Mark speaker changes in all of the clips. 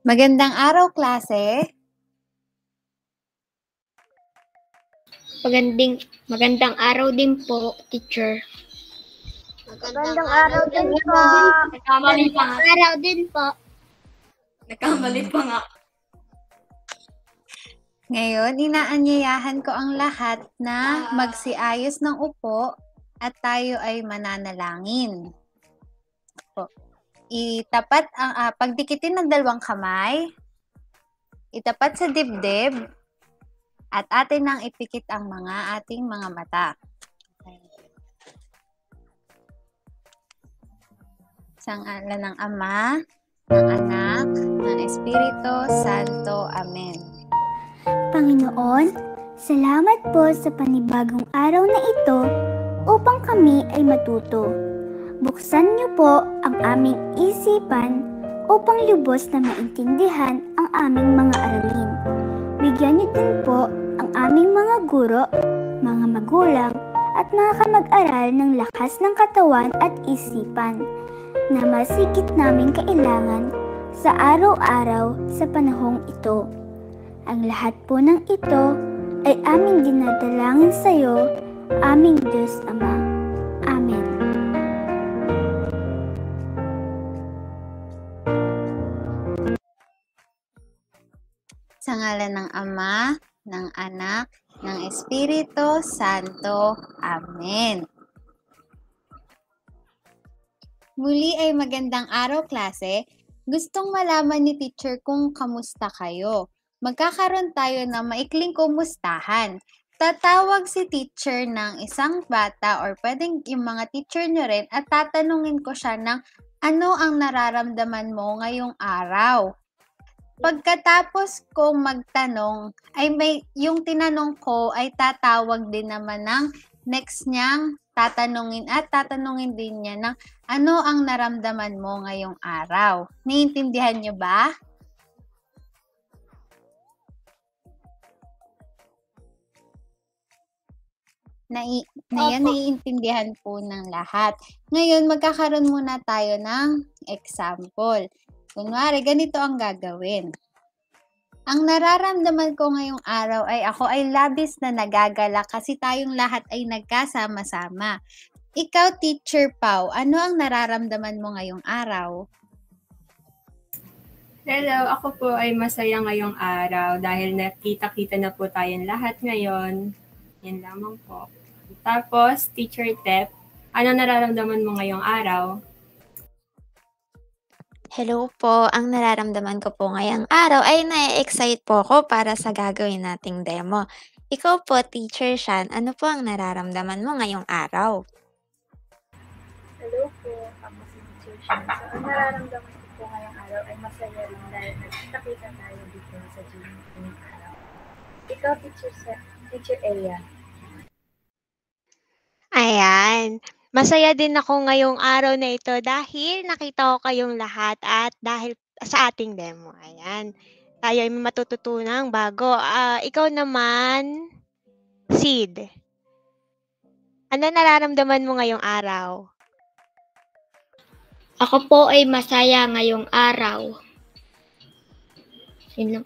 Speaker 1: Magandang araw, klase.
Speaker 2: Magandang, magandang araw din po, teacher.
Speaker 3: Magandang araw din po.
Speaker 2: Nagkamali pa nga.
Speaker 3: Araw din po.
Speaker 2: Nagkamali pa nga.
Speaker 1: Ngayon, inaanyayahan ko ang lahat na magsiayos ng upo at tayo ay mananalangin. Po. Itapat ang ah, pagdikitin ng dalawang kamay. Itapat sa dibdib at atin nang ipikit ang mga ating mga mata. Sa ngalan ng Ama, ng Anak, ng Espiritu Santo. Amen.
Speaker 4: Panginoon, salamat po sa panibagong araw na ito upang kami ay matuto. Buksan niyo po ang aming isipan upang lubos na maintindihan ang aming mga aralin. Bigyan niyo din po ang aming mga guro, mga magulang, at mga kamag-aral ng lakas ng katawan at isipan na masigit namin kailangan sa araw-araw sa panahong ito. Ang lahat po ng ito ay aming dinadalangin sa iyo, aming Diyos Ama.
Speaker 1: Sa ngalan ng Ama, ng Anak, ng Espiritu Santo. Amen. Muli ay magandang araw, klase. Gustong malaman ni teacher kung kamusta kayo. Magkakaroon tayo ng maikling kumustahan. Tatawag si teacher ng isang bata or pwedeng yung mga teacher nyo rin at tatanungin ko siya ng ano ang nararamdaman mo ngayong araw. Pagkatapos kong magtanong, ay may, yung tinanong ko ay tatawag din naman ng next niyang tatanungin at tatanungin din niya ng ano ang naramdaman mo ngayong araw. Naiintindihan niyo ba? Nai, na yan, naiintindihan po ng lahat. Ngayon, magkakaroon muna tayo ng example. Kunwari, ganito ang gagawin. Ang nararamdaman ko ngayong araw ay ako ay labis na nagagala kasi tayong lahat ay nagkasama-sama. Ikaw, Teacher Pau, ano ang nararamdaman mo ngayong araw?
Speaker 5: Hello, ako po ay masaya ngayong araw dahil nakita-kita na po tayong lahat ngayon. Yan lamang po. Tapos, Teacher Tep, ano nararamdaman mo ngayong araw?
Speaker 6: Hello po, ang nararamdaman ko po ngayong araw ay na-excite po ako para sa gagawin nating demo. Ikaw po, Teacher Shan, ano po ang nararamdaman mo ngayong araw?
Speaker 3: Hello po. Ako si Teacher Sean. So, ang nararamdaman ko po ngayong araw ay masaya rin dahil nagkita tayo dito sa gym ngayong araw. Ikaw, Teacher, Sa- Teacher Elia.
Speaker 7: Ayan. Masaya din ako ngayong araw na ito dahil nakita ko kayong lahat at dahil sa ating demo. Ayan. Tayo ay matututunang bago. Ah, ikaw naman, Sid. Ano nararamdaman mo ngayong araw?
Speaker 2: Ako po ay masaya ngayong araw. Yun.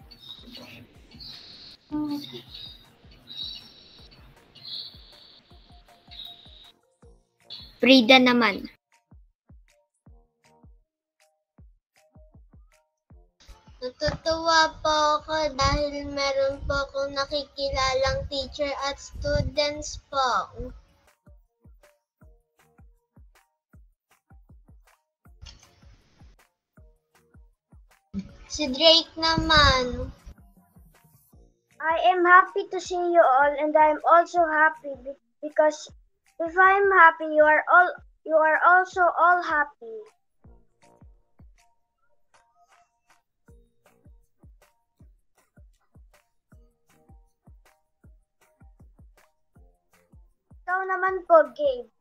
Speaker 2: Frida naman.
Speaker 3: Natutuwa po ako dahil meron po akong nakikilalang teacher at students po. Si Drake naman.
Speaker 8: I am happy to see you all and I am also happy be- because if I am happy you are all you are also all happy. Ikaw naman po, Gabe.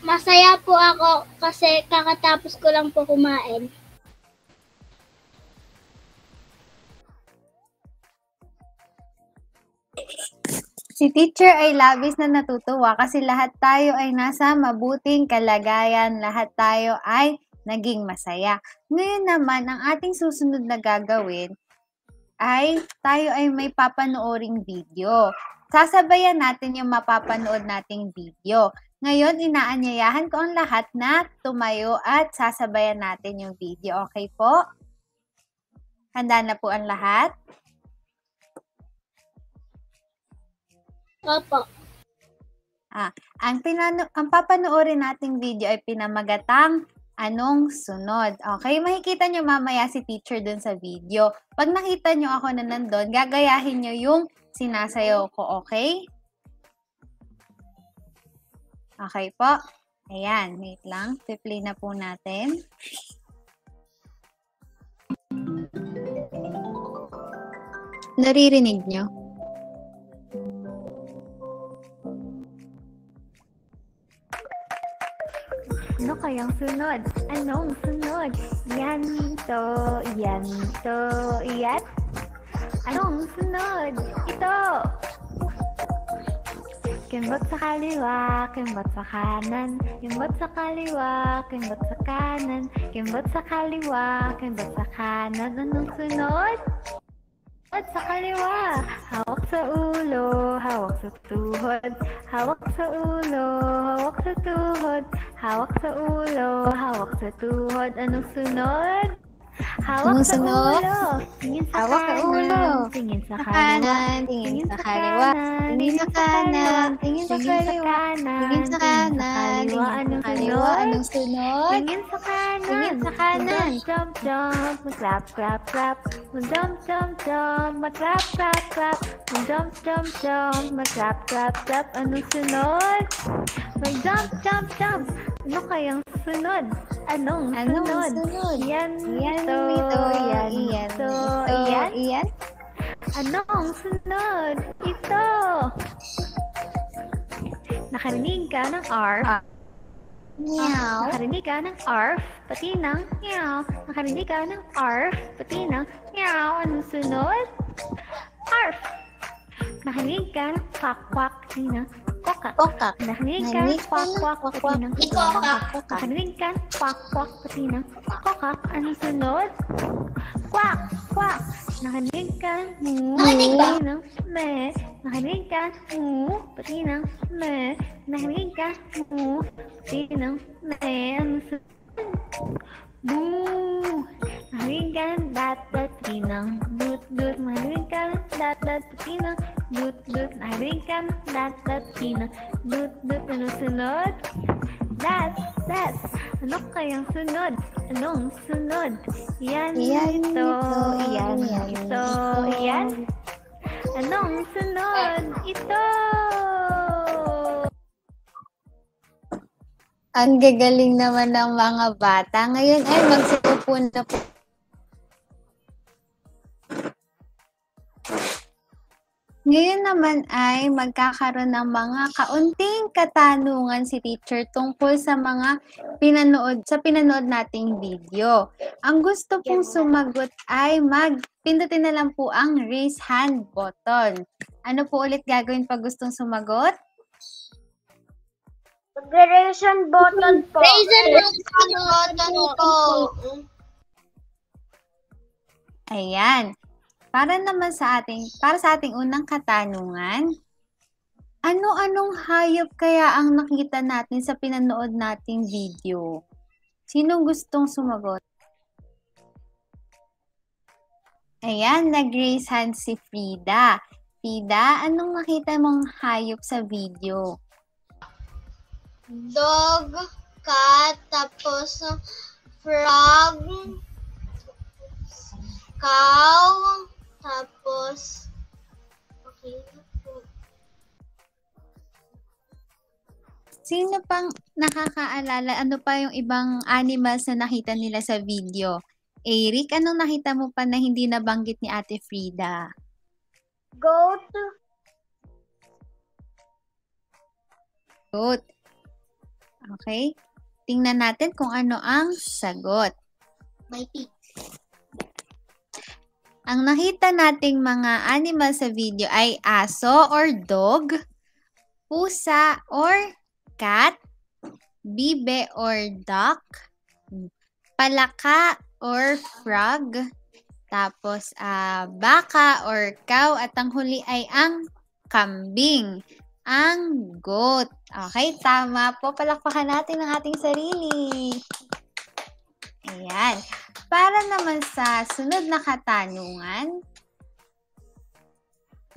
Speaker 3: Masaya po ako kasi kakatapos ko lang po kumain.
Speaker 1: Si teacher ay labis na natutuwa kasi lahat tayo ay nasa mabuting kalagayan, lahat tayo ay naging masaya. Ngayon naman, ang ating susunod na gagawin ay tayo ay may papanooring video. Sasabayan natin yung mapapanood nating video. Ngayon, inaanyayahan ko ang lahat na tumayo at sasabayan natin yung video. Okay po? Handa na po ang lahat?
Speaker 2: Opo.
Speaker 1: Ang, pinano- ang papanoorin nating video ay pinamagatang anong sunod. Okay, makikita nyo mamaya si teacher dun sa video. Pag nakita nyo ako na nandun, gagayahin nyo yung sinasayaw ko, okay? Okay po. Ayan, wait lang. Piplay na po natin. Naririnig nyo?
Speaker 9: Ano kayang sunod? Anong sunod? Yan to, yan to, yan. Anong sunod? Ito! Kimbot sa kaliwa, kimbot sa kanan, kimbot sa kaliwa, kimbot sa kanan, kimbot sa kaliwa, kimbot sa kanan. Anong sunod? Kimbot sa kaliwa, hawak sa ulo, hawak sa tuhod, hawak sa ulo, hawak sa tuhod, hawak sa ulo, hawak sa tuhod. Anong sunod? Hawak
Speaker 1: Anong
Speaker 9: sa ulo, tingin sa
Speaker 1: Hawak sa
Speaker 9: kanan,
Speaker 1: ulo.
Speaker 9: tingin sa
Speaker 1: kanan, tingin sa kaliwa. Tingin sa kanan, tingin sa kaliwa. Tingin sa kanan, tingin sa kaliwa. Anong sunod?
Speaker 9: Tingin sa kanan.
Speaker 1: Tingin sa kanan.
Speaker 9: Jump, jump, mag-clap, clap, clap. Mag-jump, jump, jump, mag-clap, clap, clap. Mag-jump, jump, jump, mag-clap, clap, clap. Anong sunod? Mag-jump, jump, jump. Ano kayang sunod? Anong
Speaker 1: Anong
Speaker 9: sunod?
Speaker 1: sunod?
Speaker 9: Yan,
Speaker 1: Yan,
Speaker 9: ito,
Speaker 1: ito,
Speaker 9: yan,
Speaker 1: iyan,
Speaker 9: ito, yan.
Speaker 1: iyan.
Speaker 9: Anong sunod? Ito! Nakarinig ka ng arf.
Speaker 1: Meow.
Speaker 9: Nakarinig ka ng arf, pati ng meow. Nakarinig ka ng arf, pati ng meow. Anong sunod? Arf! Nakarinig ka ng kwak-kwak, pati ng kokak.
Speaker 1: Kokak.
Speaker 9: Nakarinig ka ng
Speaker 1: Narinig ka ng
Speaker 9: kwak-kwak, pati
Speaker 1: kwak-kwak,
Speaker 9: ng
Speaker 1: pati ng
Speaker 9: kokak.
Speaker 1: kokak.
Speaker 9: Nakarinig ka ng kwak-kwak, pati ng kokak. Anong sunod? Kwak! Kwak! Nakarinig ka ng mu,
Speaker 1: Nakarinig ba?
Speaker 9: pati ng me. Nakarinig ka ng mu, pati ng me. Nakarinig ka ng mu, pati ng me. Anong sunod? Boo! Ng dat, dat, pati ng dut, dut. Ng dat, dat, pati ng dut, dut. Ng dat, dat, pati ng dut, dut. Anong sunod? Dat, dat. Ano kayang sunod? Anong sunod? Yan,
Speaker 1: Yan,
Speaker 9: ito, yan,
Speaker 1: yan,
Speaker 9: ito. yan. Anong sunod? Ito!
Speaker 1: Ang gagaling naman ng mga bata. Ngayon ay magsuupo na po. Ngayon naman ay magkakaroon ng mga kaunting katanungan si teacher tungkol sa mga pinanood sa pinanood nating video. Ang gusto pong sumagot ay magpindutin na lang po ang raise hand button. Ano po ulit gagawin pag gustong sumagot?
Speaker 8: Mag-reaction button po.
Speaker 1: Ayan. Para naman sa ating, para sa ating unang katanungan, ano-anong hayop kaya ang nakita natin sa pinanood nating video? Sino gustong sumagot? Ayan, nag-raise hand si Frida. Frida, anong nakita mong hayop sa video?
Speaker 3: Dog, cat, tapos frog, cow, tapos okay.
Speaker 1: Sino pang nakakaalala? Ano pa yung ibang animals na nakita nila sa video? Eric, anong nakita mo pa na hindi nabanggit ni Ate Frida?
Speaker 8: Goat,
Speaker 1: Good. Okay? Tingnan natin kung ano ang sagot.
Speaker 3: May pig.
Speaker 1: Ang nakita nating mga animal sa video ay aso or dog, pusa or cat, bibe or duck, palaka or frog, tapos ah, baka or cow, at ang huli ay ang kambing, ang goat. Okay, tama po. Palakpakan natin ang ating sarili. Ayan. Para naman sa sunod na katanungan,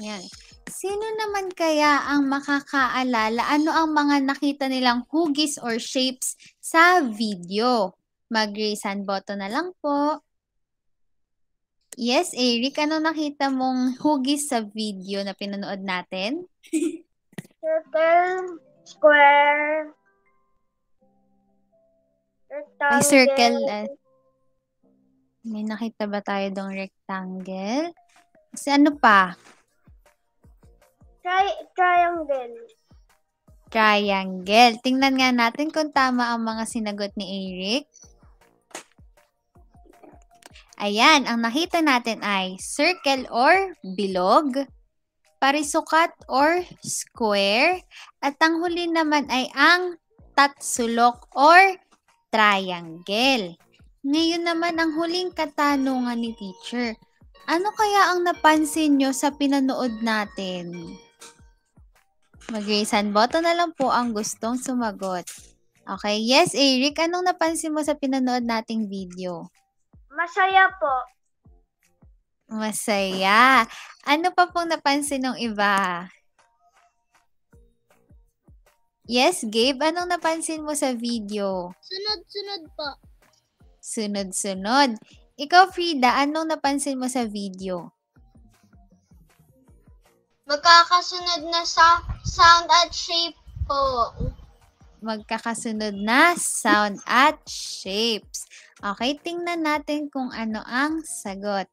Speaker 1: yan. Sino naman kaya ang makakaalala ano ang mga nakita nilang hugis or shapes sa video? Mag-raise hand button na lang po. Yes, Eric, ano nakita mong hugis sa video na pinanood natin?
Speaker 8: Circle, square, rectangle.
Speaker 1: May circle. ah. may nakita ba tayo dong rectangle? Kasi ano pa?
Speaker 8: Tri- triangle.
Speaker 1: Triangle. Tingnan nga natin kung tama ang mga sinagot ni Eric. Ayan, ang nakita natin ay circle or bilog, parisukat or square, at ang huli naman ay ang tatsulok or triangle. Ngayon naman ang huling katanungan ni teacher. Ano kaya ang napansin nyo sa pinanood natin? Mag-raise hand button na lang po ang gustong sumagot. Okay, yes, Eric, anong napansin mo sa pinanood nating video?
Speaker 8: Masaya po.
Speaker 1: Masaya. Ano pa pong napansin ng iba? Yes, Gabe, anong napansin mo sa video?
Speaker 3: Sunod-sunod po.
Speaker 1: Sunod-sunod. Ikaw, Frida, anong napansin mo sa video?
Speaker 3: Magkakasunod na sa sound at shape po.
Speaker 1: Magkakasunod na sound at shapes. Okay, tingnan natin kung ano ang sagot.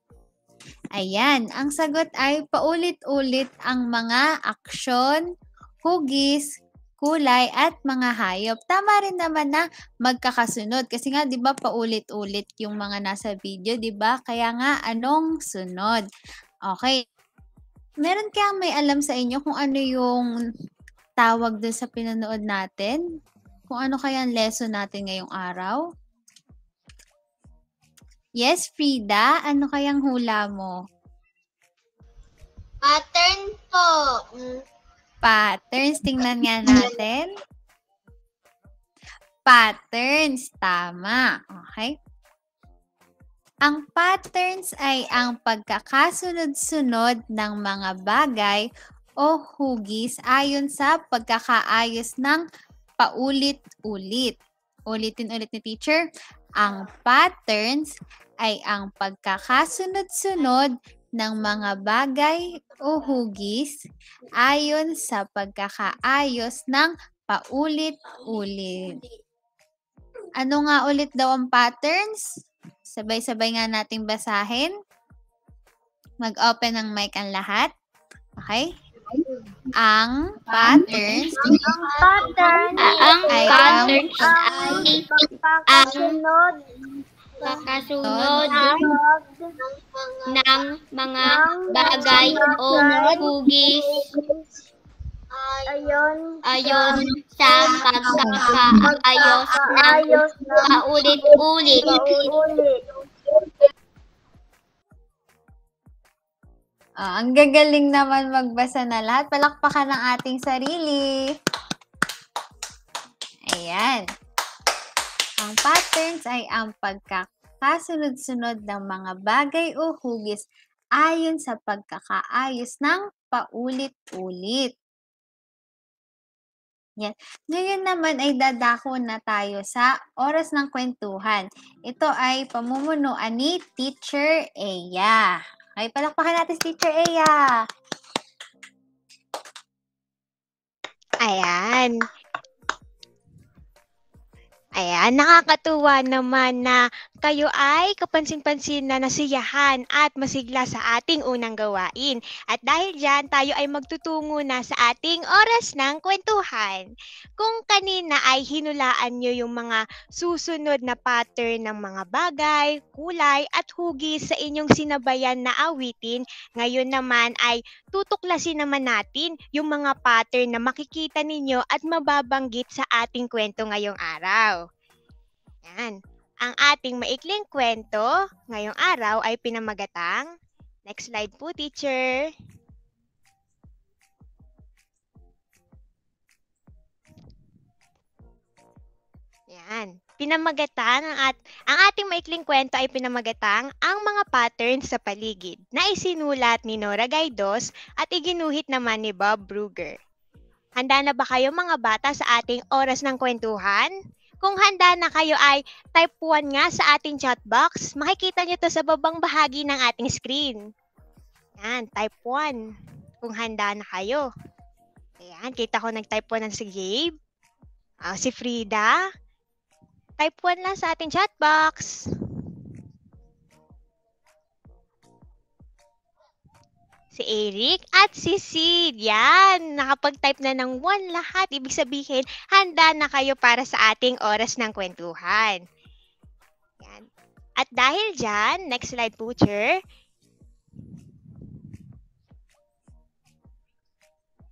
Speaker 1: Ayan, ang sagot ay paulit-ulit ang mga aksyon, hugis, kulay, at mga hayop. Tama rin naman na magkakasunod. Kasi nga, di ba, paulit-ulit yung mga nasa video, di ba? Kaya nga, anong sunod? Okay. Meron kayang may alam sa inyo kung ano yung tawag dun sa pinanood natin? Kung ano kaya ang lesson natin ngayong araw? Yes, Frida, ano kayang hula mo?
Speaker 3: Pattern po. Mm,
Speaker 1: Patterns, tingnan nga natin. Patterns, tama. Okay? Ang patterns ay ang pagkakasunod-sunod ng mga bagay o hugis ayon sa pagkakaayos ng paulit-ulit. Ulitin ulit ni teacher. Ang patterns ay ang pagkakasunod-sunod ng mga bagay o hugis ayon sa pagkakaayos ng paulit-ulit. Ano nga ulit daw ang patterns? Sabay-sabay nga nating basahin. Mag-open ng mic ang lahat. Okay? Ang patterns.
Speaker 8: Ang pattern
Speaker 2: Ang patterns.
Speaker 8: ang
Speaker 2: ay
Speaker 8: pagkakasunod
Speaker 2: kakasunod
Speaker 8: ng
Speaker 2: mga bagay o hugis.
Speaker 8: Ayon
Speaker 2: ayon sa pagkakaayos ng paulit-ulit.
Speaker 1: Ah, ang gagaling naman magbasa na lahat. Palakpakan ng ating sarili. Ayan. Ang patterns ay ang pagkakasunod-sunod ng mga bagay o hugis ayon sa pagkakaayos ng paulit-ulit. Yan. Ngayon naman ay dadako na tayo sa oras ng kwentuhan. Ito ay pamumunuan ni Teacher Eya. Okay, palakpakan natin si Teacher Eya.
Speaker 7: Ayan. Ayan, nakakatuwa naman na kayo ay kapansin-pansin na nasiyahan at masigla sa ating unang gawain. At dahil dyan, tayo ay magtutungo na sa ating oras ng kwentuhan. Kung kanina ay hinulaan nyo yung mga susunod na pattern ng mga bagay, kulay at hugis sa inyong sinabayan na awitin, ngayon naman ay tutuklasin naman natin yung mga pattern na makikita ninyo at mababanggit sa ating kwento ngayong araw. Yan. Ang ating maikling kwento ngayong araw ay pinamagatang. Next slide po, teacher. Yan. Pinamagatang ang, at, ang ating maikling kwento ay pinamagatang ang mga patterns sa paligid na isinulat ni Nora Gaydos at iginuhit naman ni Bob Bruger. Handa na ba kayo mga bata sa ating oras ng kwentuhan? Kung handa na kayo ay type 1 nga sa ating chat box. Makikita nyo to sa babang bahagi ng ating screen. Yan, type 1. Kung handa na kayo. Ayan, kita ko nag-type 1 ng si Gabe. Ah, si Frida. Type 1 lang sa ating chat box. Si Eric at si Sid. Yan, nakapag-type na ng one lahat. Ibig sabihin, handa na kayo para sa ating oras ng kwentuhan. Yan. At dahil dyan, next slide po, Chair.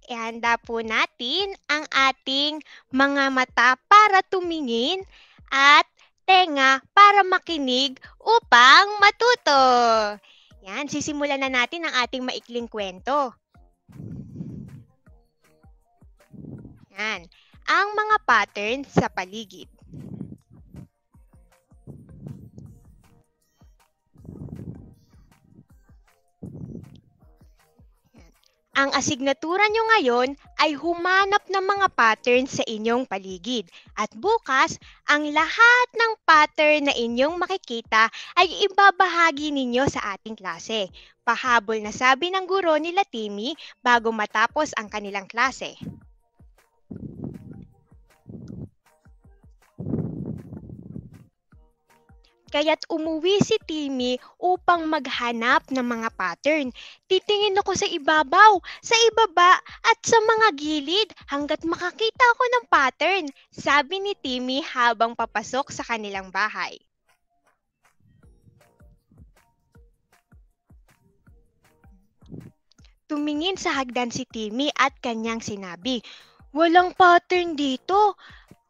Speaker 7: Ihanda po natin ang ating mga mata para tumingin at tenga para makinig upang matuto. Yan, sisimulan na natin ang ating maikling kwento. Yan, ang mga patterns sa paligid. Ang asignatura nyo ngayon ay humanap ng mga patterns sa inyong paligid. At bukas, ang lahat ng pattern na inyong makikita ay ibabahagi ninyo sa ating klase. Pahabol na sabi ng guro nila Timmy bago matapos ang kanilang klase. Kaya't umuwi si Timmy upang maghanap ng mga pattern. Titingin ako sa ibabaw, sa ibaba, at sa mga gilid hanggat makakita ako ng pattern, sabi ni Timmy habang papasok sa kanilang bahay. Tumingin sa hagdan si Timmy at kanyang sinabi, Walang pattern dito.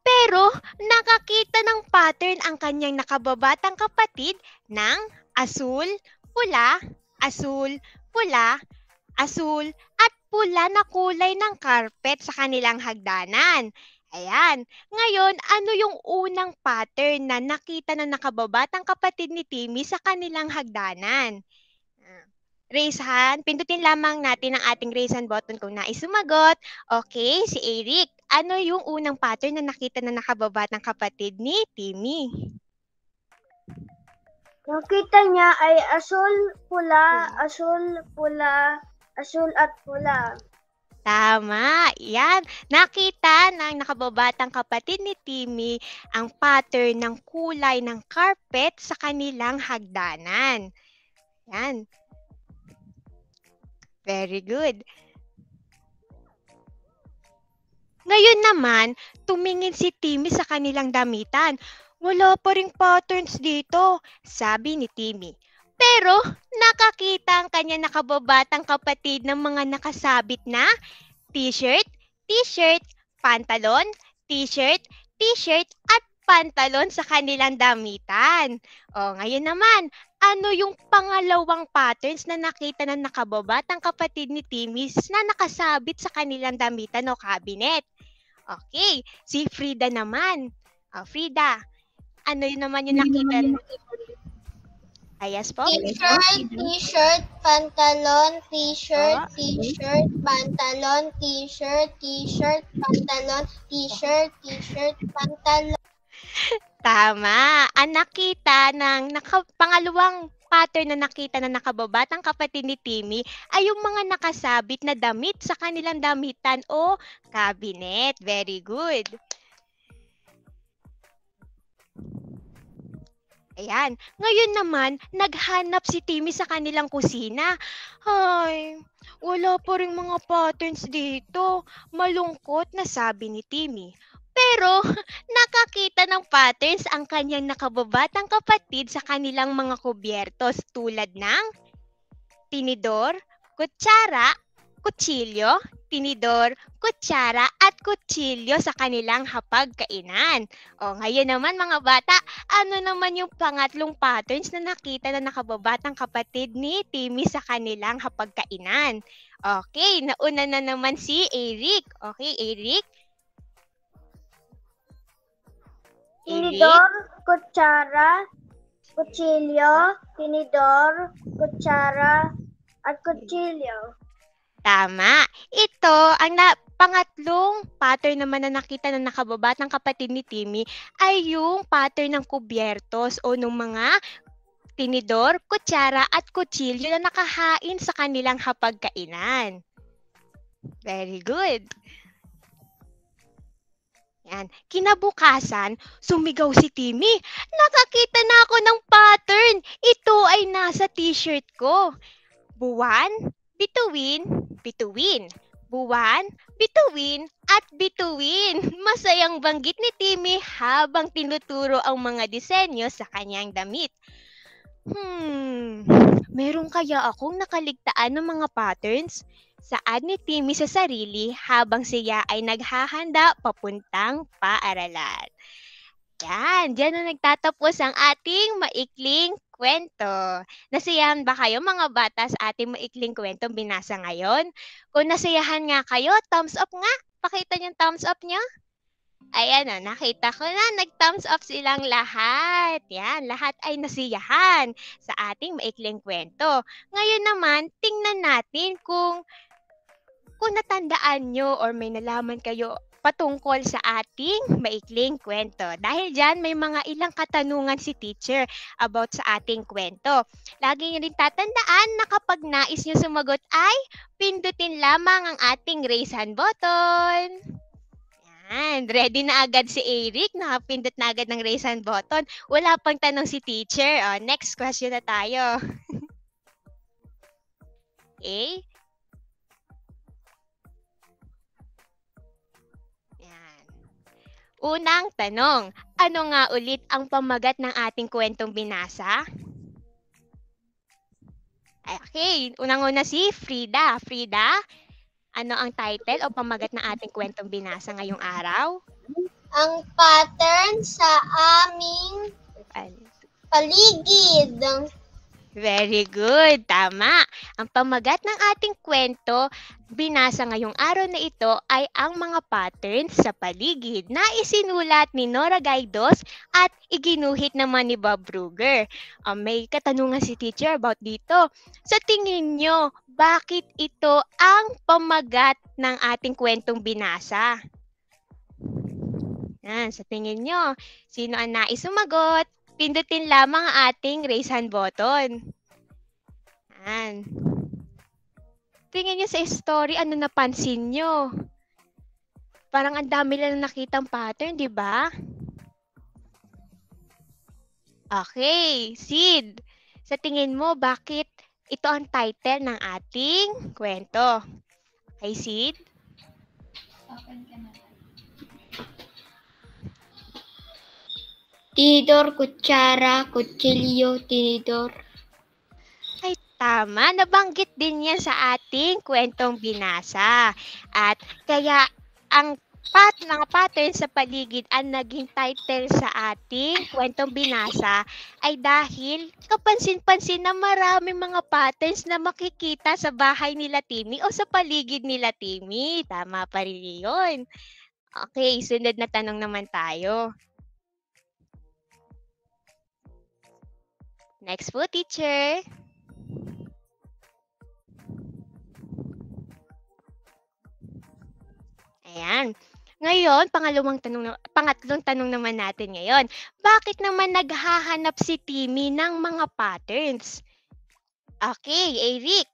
Speaker 7: Pero nakakita ng pattern ang kanyang nakababatang kapatid ng asul, pula, asul, pula, asul, at pula na kulay ng carpet sa kanilang hagdanan. Ayan. Ngayon, ano yung unang pattern na nakita ng nakababatang kapatid ni Timmy sa kanilang hagdanan? Raise hand. Pindutin lamang natin ang ating raise hand button kung nais sumagot. Okay, si Eric. Ano yung unang pattern na nakita na nakababatang kapatid ni Timmy?
Speaker 8: Nakita niya ay asul, pula, asul, pula, asul at pula.
Speaker 7: Tama. Yan. Nakita ng nakababatang kapatid ni Timmy ang pattern ng kulay ng carpet sa kanilang hagdanan. Yan. Very good. Ngayon naman, tumingin si Timmy sa kanilang damitan. Wala pa ring patterns dito, sabi ni Timmy. Pero nakakita ang kanya nakababatang kapatid ng mga nakasabit na t-shirt, t-shirt, pantalon, t-shirt, t-shirt at pantalon sa kanilang damitan. O ngayon naman, ano yung pangalawang patterns na nakita ng nakababatang kapatid ni Timmy na nakasabit sa kanilang damitan o cabinet? Okay, si Frida naman. O, Frida, ano yun naman yung nakita? Ayas po?
Speaker 3: T-shirt, t-shirt, pantalon, t-shirt, t-shirt, pantalon, t-shirt, t-shirt, pantalon, t-shirt, t-shirt, pantalon.
Speaker 7: Tama. Ang nakita ng naka, pangalawang pattern na nakita na nakababatang kapatid ni Timmy ay yung mga nakasabit na damit sa kanilang damitan o cabinet. Very good. Ayan. Ngayon naman, naghanap si Timmy sa kanilang kusina. Ay, wala pa rin mga patterns dito. Malungkot na sabi ni Timmy. Pero nakakita ng patterns ang kanyang nakababatang kapatid sa kanilang mga kubyertos tulad ng tinidor, kutsara, kutsilyo, tinidor, kutsara at kutsilyo sa kanilang hapagkainan. O ngayon naman mga bata, ano naman yung pangatlong patterns na nakita na nakababatang kapatid ni Timmy sa kanilang hapagkainan? Okay, nauna na naman si Eric. Okay, Eric?
Speaker 8: Tinidor, kutsara, kutsilyo, tinidor, kutsara, at kutsilyo.
Speaker 7: Tama. Ito, ang na, pangatlong pattern naman na nakita na nakababa ng kapatid ni Timmy ay yung pattern ng kubyertos o ng mga tinidor, kutsara at kutsilyo na nakahain sa kanilang hapagkainan. Very good. Yan. Kinabukasan, sumigaw si Timmy. Nakakita na ako ng pattern. Ito ay nasa t-shirt ko. Buwan, bituin, bituin. Buwan, bituin, at bituin. Masayang banggit ni Timmy habang tinuturo ang mga disenyo sa kanyang damit. Hmm, meron kaya akong nakaligtaan ng mga patterns? Saad ni Timmy sa sarili habang siya ay naghahanda papuntang paaralan. Yan, dyan na nagtatapos ang ating maikling kwento. Nasiyahan ba kayo mga bata sa ating maikling kwento binasa ngayon? Kung nasiyahan nga kayo, thumbs up nga. Pakita niyo thumbs up niyo. Ayan na, nakita ko na, nag-thumbs up silang lahat. Yan, lahat ay nasiyahan sa ating maikling kwento. Ngayon naman, tingnan natin kung kung natandaan nyo or may nalaman kayo patungkol sa ating maikling kwento. Dahil dyan, may mga ilang katanungan si teacher about sa ating kwento. Lagi nyo rin tatandaan na kapag nais nyo sumagot ay pindutin lamang ang ating raise hand button. Yan, ready na agad si Eric. Nakapindot na agad ng raise hand button. Wala pang tanong si teacher. Oh, next question na tayo. okay. Unang tanong, ano nga ulit ang pamagat ng ating kwentong binasa? Ay, Okay, unang-una si Frida. Frida, ano ang title o pamagat ng ating kwentong binasa ngayong araw?
Speaker 3: Ang pattern sa aming paligid.
Speaker 7: Very good. Tama. Ang pamagat ng ating kwento binasa ngayong araw na ito ay ang mga patterns sa paligid na isinulat ni Nora Gaidos at iginuhit naman ni Bob Ruger. Um, may katanungan si teacher about dito. Sa tingin nyo, bakit ito ang pamagat ng ating kwentong binasa? Yan, sa tingin nyo, sino ang nais sumagot? Pindutin lamang ang ating raise hand button. Yan. Tingin nyo sa story, ano napansin nyo? Parang ang dami lang nakitang pattern, di ba? Okay, Sid. Sa tingin mo, bakit ito ang title ng ating kwento? Okay, Sid?
Speaker 2: Tinidor, kutsara, kutsilyo, tinidor.
Speaker 7: Ay, tama. Nabanggit din yan sa ating kwentong binasa. At kaya ang pat mga pattern sa paligid ang naging title sa ating kwentong binasa ay dahil kapansin-pansin na maraming mga patterns na makikita sa bahay nila Timmy o sa paligid nila Timmy. Tama pa rin yun. Okay, sunod na tanong naman tayo. Next po, teacher. Ayan. Ngayon, pangalawang tanong, pangatlong tanong naman natin ngayon. Bakit naman naghahanap si Timmy ng mga patterns? Okay, Eric.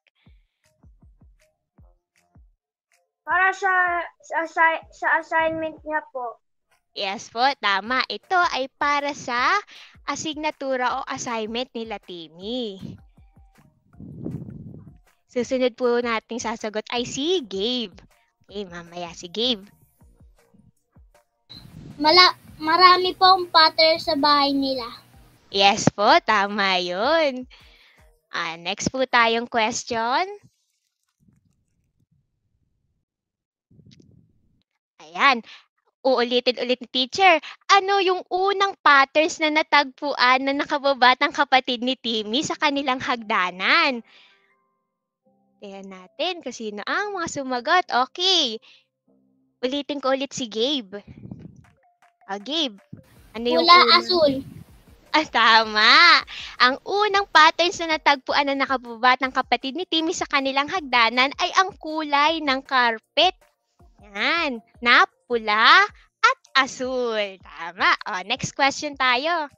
Speaker 8: Para sa, sa, sa assignment niya po.
Speaker 7: Yes po, tama. Ito ay para sa asignatura o assignment nila Timmy. Susunod po nating sasagot ay si Gabe. Okay, mamaya si Gabe.
Speaker 3: Mala marami pong pattern sa bahay nila.
Speaker 7: Yes po, tama yun. Ah, next po tayong question. Ayan. Uulitin ulit ni teacher. Ano yung unang patterns na natagpuan na nakababatang kapatid ni Timmy sa kanilang hagdanan? Tingnan natin kung sino ang mga sumagot. Okay. Ulitin ko ulit si Gabe. Ah, Gabe. Ano yung
Speaker 3: Pula,
Speaker 7: unang-
Speaker 3: asul.
Speaker 7: Ah, tama. Ang unang patterns na natagpuan na nakababatang kapatid ni Timmy sa kanilang hagdanan ay ang kulay ng carpet. Yan. Na pula at asul. Tama. O, next question tayo.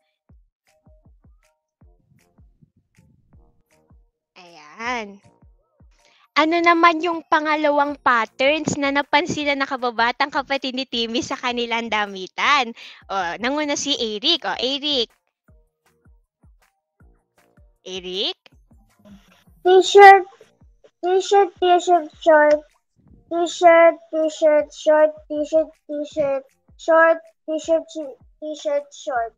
Speaker 7: Ayan. Ano naman yung pangalawang patterns na napansin na nakababatang kapatid ni Timmy sa kanilang damitan? O, nanguna si Eric. O, Eric. Eric?
Speaker 8: T-shirt, t-shirt, t-shirt, short, t-shirt, t-shirt, short, t-shirt, t-shirt, short, t-shirt, shi- t-shirt, short.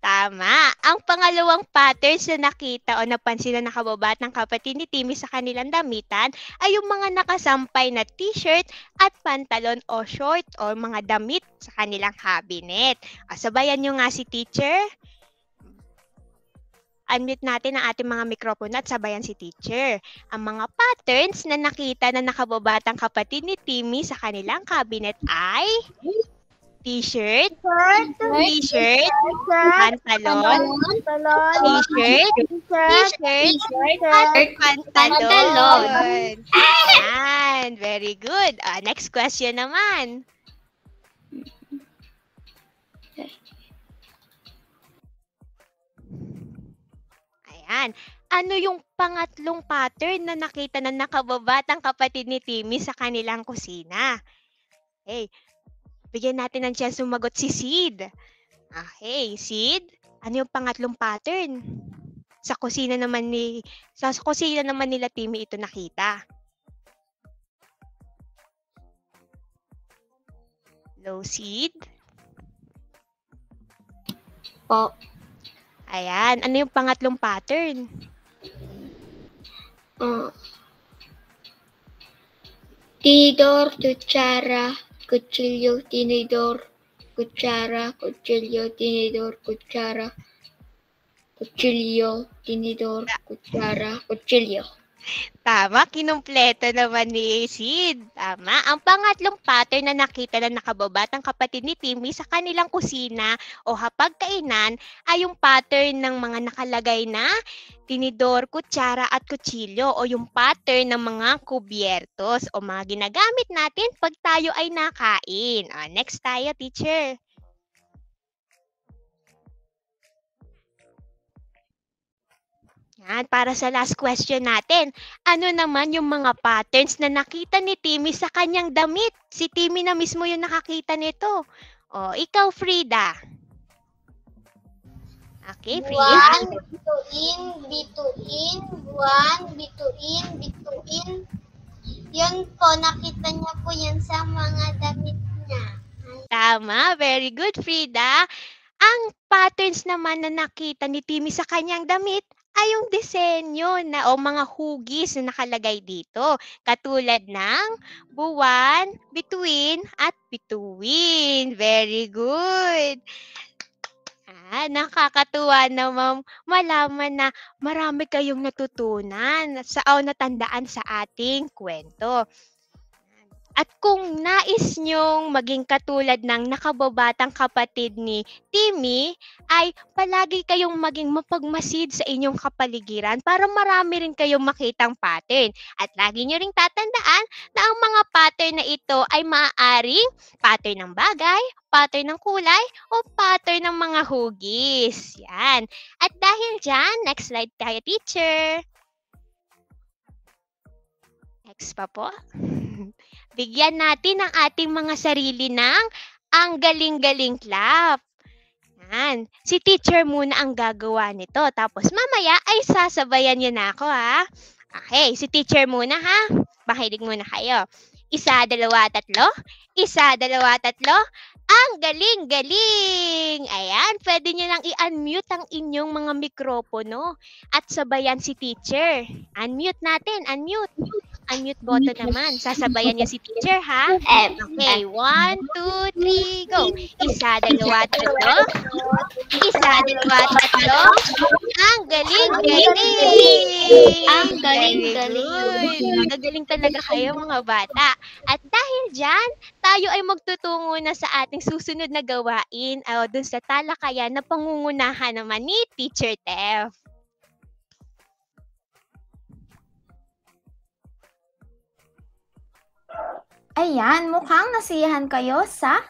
Speaker 7: Tama. Ang pangalawang patterns na nakita o napansin na nakababat ng kapatid ni Timmy sa kanilang damitan ay yung mga nakasampay na t-shirt at pantalon o short o mga damit sa kanilang cabinet. Ah, sabayan nyo nga si teacher. Unmute natin ang ating mga mikropono at sabayan si teacher. Ang mga patterns na nakita na nakababatang kapatid ni Timmy sa kanilang cabinet ay t-shirt,
Speaker 8: Shirt,
Speaker 7: t-shirt,
Speaker 8: shirt,
Speaker 7: pantalon,
Speaker 8: talon,
Speaker 7: t-shirt,
Speaker 8: t-shirt,
Speaker 7: t-shirt,
Speaker 8: shirt,
Speaker 7: at pantalon. Yan, very good. Ah, next question naman. Ayan. Ano yung pangatlong pattern na nakita na nakababatang kapatid ni Timmy sa kanilang kusina? Okay. Bigyan natin ng chance sumagot si Sid. Okay, Sid, ano yung pangatlong pattern? Sa kusina naman ni sa kusina naman nila Timmy ito nakita. Low seed.
Speaker 2: Po.
Speaker 7: Ayan, ano yung pangatlong pattern?
Speaker 2: Uh, tinidor, kutsara, kutsilyo, tinidor, kutsara, kutsilyo, tinidor, kutsara, kutsilyo, tinidor, kutsara, kutsilyo.
Speaker 7: Tama, kinumpleto naman ni Sid. Tama. Ang pangatlong pattern na nakita na nakababat ng kapatid ni Timmy sa kanilang kusina o hapagkainan ay yung pattern ng mga nakalagay na tinidor, kutsara at kutsilyo o yung pattern ng mga kubyertos o mga ginagamit natin pag tayo ay nakain. Ah, next tayo, teacher. Yan, para sa last question natin. Ano naman yung mga patterns na nakita ni Timmy sa kanyang damit? Si Timmy na mismo yung nakakita nito. O, ikaw, Frida. Okay, Frida.
Speaker 3: Buwan, bituin, bituin, buwan, bituin, bituin. Yun po, nakita niya po yan sa mga damit niya.
Speaker 7: Tama, very good, Frida. Ang patterns naman na nakita ni Timmy sa kanyang damit ay yung disenyo na o mga hugis na nakalagay dito. Katulad ng buwan, bituin, at bituin. Very good. Ah, nakakatuwa naman malaman na marami kayong natutunan sa o natandaan sa ating kwento. At kung nais nyong maging katulad ng nakababatang kapatid ni Timmy, ay palagi kayong maging mapagmasid sa inyong kapaligiran para marami rin kayong makitang pattern. At lagi nyo ring tatandaan na ang mga pattern na ito ay maaaring pattern ng bagay, pattern ng kulay, o pattern ng mga hugis. Yan. At dahil dyan, next slide tayo, teacher. Next pa po. Bigyan natin ang ating mga sarili ng Ang galing-galing clap. Yan. Si teacher muna ang gagawa nito. Tapos mamaya ay sasabayan niyo na ako ha. Okay, si teacher muna ha. Makinig muna kayo. Isa, dalawa, tatlo. Isa, dalawa, tatlo. Ang galing-galing! Ayan, pwede niyo lang i-unmute ang inyong mga mikropono at sabayan si teacher. Unmute natin, unmute. Unmute button naman. Sasabayan niyo si teacher, ha? Okay, one, two, three, go. Isa, dalawa, tatlo. Isa, dalawa, tatlo. Ang galing-galing!
Speaker 2: Ang
Speaker 7: Very
Speaker 2: galing-galing.
Speaker 7: good. Gagaling talaga kayo, mga bata. At dahil dyan, tayo ay magtutungo na sa ating susunod na gawain o dun sa talakayan na pangungunahan naman ni Teacher Tef.
Speaker 6: Ayan, mukhang nasiyahan kayo sa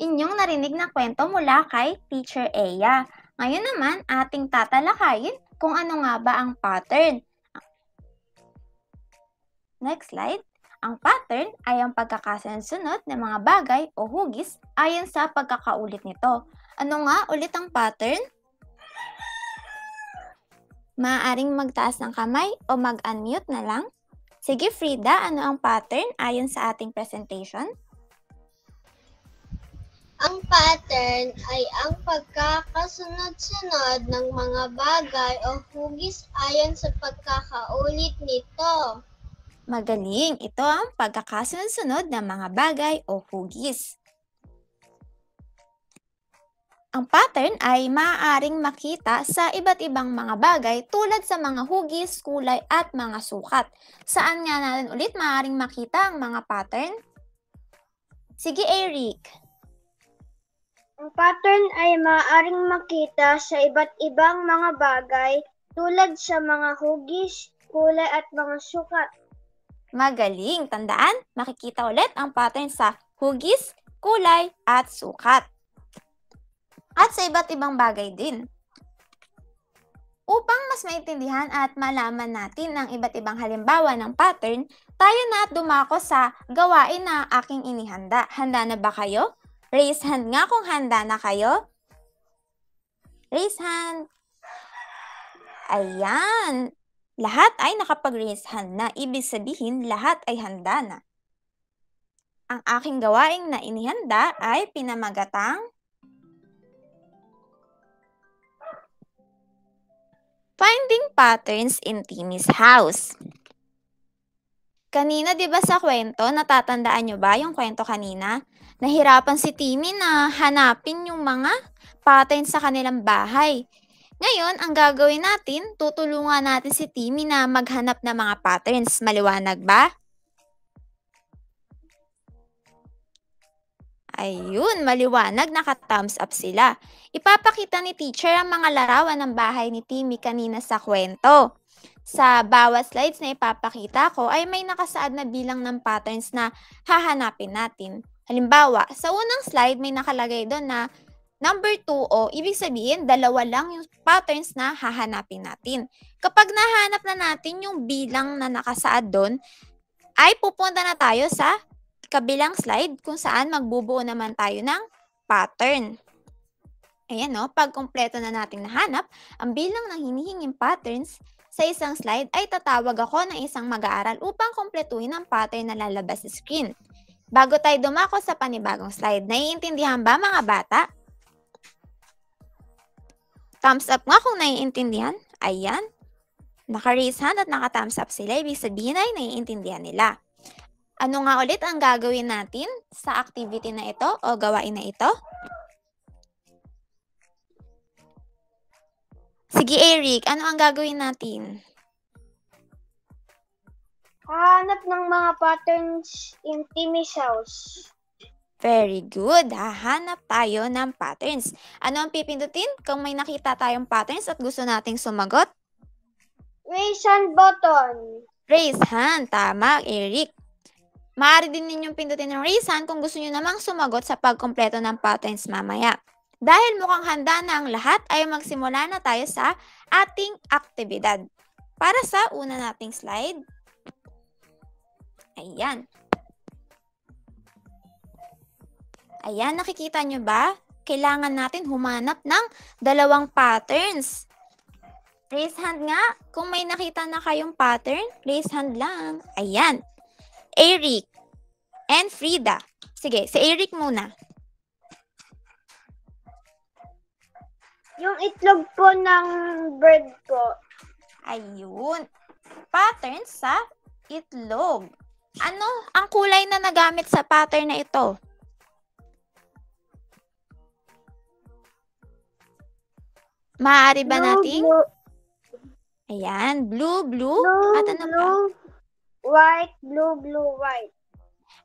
Speaker 6: inyong narinig na kwento mula kay Teacher Eya. Ngayon naman, ating tatalakayin kung ano nga ba ang pattern. Next slide. Ang pattern ay ang pagkakasunod ng mga bagay o hugis ayon sa pagkakaulit nito. Ano nga ulit ang pattern? Maaaring magtaas ng kamay o mag-unmute na lang. Sige Frida, ano ang pattern ayon sa ating presentation?
Speaker 3: Ang pattern ay ang pagkakasunod-sunod ng mga bagay o hugis ayon sa pagkakaulit nito.
Speaker 6: Magaling, ito ang pagkakasunod-sunod ng mga bagay o hugis. Ang pattern ay maaaring makita sa iba't ibang mga bagay tulad sa mga hugis, kulay at mga sukat. Saan nga natin ulit maaaring makita ang mga pattern? Sige Eric.
Speaker 8: Ang pattern ay maaaring makita sa iba't ibang mga bagay tulad sa mga hugis, kulay at mga sukat.
Speaker 6: Magaling. Tandaan, makikita ulit ang pattern sa hugis, kulay at sukat. At sa iba't ibang bagay din. Upang mas maintindihan at malaman natin ang iba't ibang halimbawa ng pattern, tayo na at dumako sa gawain na aking inihanda. Handa na ba kayo? Raise hand nga kung handa na kayo. Raise hand. Ayan. Lahat ay nakapag-raise hand na. Ibig sabihin, lahat ay handa na. Ang aking gawaing na inihanda ay pinamagatang Finding Patterns in Timmy's House. Kanina 'di ba sa kwento, natatandaan nyo ba yung kwento kanina? Nahirapan si Timmy na hanapin yung mga patterns sa kanilang bahay. Ngayon, ang gagawin natin, tutulungan natin si Timmy na maghanap ng mga patterns. Maliwanag ba? Ayun, maliwanag, naka-thumbs up sila. Ipapakita ni teacher ang mga larawan ng bahay ni Timmy kanina sa kwento. Sa bawat slides na ipapakita ko ay may nakasaad na bilang ng patterns na hahanapin natin. Halimbawa, sa unang slide may nakalagay doon na number 2 o ibig sabihin dalawa lang yung patterns na hahanapin natin. Kapag nahanap na natin yung bilang na nakasaad doon, ay pupunta na tayo sa kabilang slide kung saan magbubuo naman tayo ng pattern. Ayan no, pag kumpleto na nating nahanap, ang bilang ng hinihinging patterns sa isang slide ay tatawag ako ng isang mag-aaral upang kumpletuhin ang pattern na lalabas sa screen. Bago tayo dumako sa panibagong slide, naiintindihan ba mga bata? Thumbs up nga kung naiintindihan. Ayan. Naka-raise hand at naka-thumbs up sila. Ibig sabihin ay naiintindihan nila. Ano nga ulit ang gagawin natin sa activity na ito o gawain na ito? Sige Eric, ano ang gagawin natin?
Speaker 8: Hahanap ng mga patterns in Timmy's house.
Speaker 6: Very good. Hahanap tayo ng patterns. Ano ang pipindutin kung may nakita tayong patterns at gusto nating sumagot?
Speaker 8: Raise hand button.
Speaker 6: Raise hand. Tama, Eric. Maaari din ninyong pindutin ng raise kung gusto nyo namang sumagot sa pagkompleto ng patterns mamaya. Dahil mukhang handa na ang lahat, ay magsimula na tayo sa ating aktibidad. Para sa una nating slide, ayan. Ayan, nakikita nyo ba? Kailangan natin humanap ng dalawang patterns. Raise hand nga kung may nakita na kayong pattern. Raise hand lang. Ayan. Eric and Frida. Sige, si Eric muna.
Speaker 8: Yung itlog po ng bird po.
Speaker 6: Ayun. Pattern sa itlog. Ano ang kulay na nagamit sa pattern na ito? Maaari ba
Speaker 8: Blue,
Speaker 6: nating?
Speaker 8: blue,
Speaker 6: Ayan, blue, blue.
Speaker 8: blue,
Speaker 6: At ano pa?
Speaker 8: White, blue, blue, white.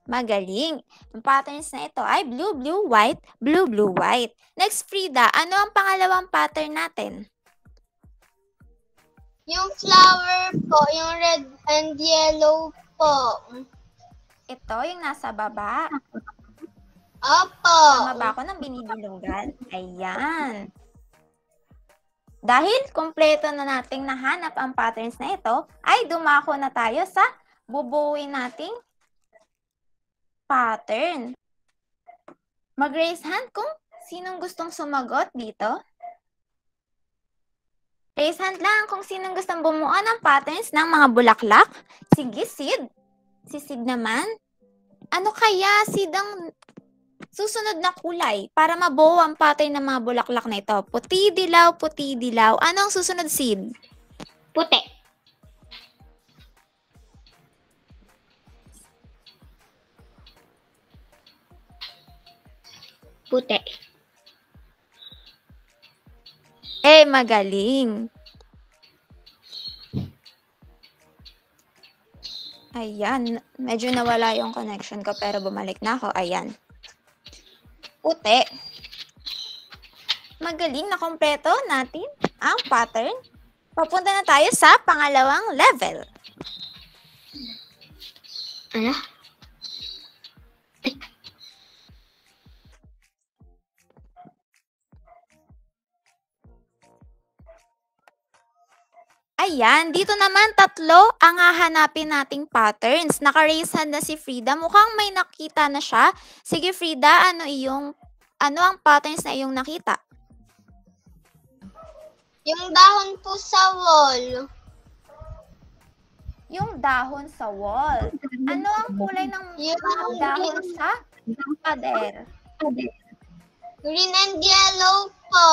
Speaker 6: Magaling. Ang patterns na ito ay blue, blue, white, blue, blue, white. Next, Frida, ano ang pangalawang pattern natin?
Speaker 3: Yung flower po, yung red and yellow po.
Speaker 6: Ito, yung nasa baba.
Speaker 3: Opo.
Speaker 6: Tama ba ako ng binibilugan? Ayan. Dahil kumpleto na nating nahanap ang patterns na ito, ay dumako na tayo sa bubuuin nating pattern. Mag-raise hand kung sinong gustong sumagot dito. Raise hand lang kung sinong gustong bumuo ng patterns ng mga bulaklak. Sige, Sid. Si Sid naman. Ano kaya, Sid, ang susunod na kulay para mabuo ang pattern ng mga bulaklak na ito? Puti, dilaw, puti, dilaw. Ano ang susunod, Sid?
Speaker 2: Puti. Puti.
Speaker 6: Eh, magaling. Ayan, medyo nawala yung connection ko pero bumalik na ako. Ayan. Puti. Magaling na kompleto natin ang pattern. Papunta na tayo sa pangalawang level.
Speaker 2: Ano?
Speaker 6: Ayan, dito naman tatlo ang hahanapin nating patterns. Naka-raise hand na si Frida. Mukhang may nakita na siya. Sige Frida, ano iyong ano ang patterns na iyong nakita?
Speaker 3: Yung dahon po sa wall.
Speaker 6: Yung dahon sa wall. Ano ang kulay ng
Speaker 3: Yung
Speaker 6: dahon sa pader?
Speaker 3: green and yellow po.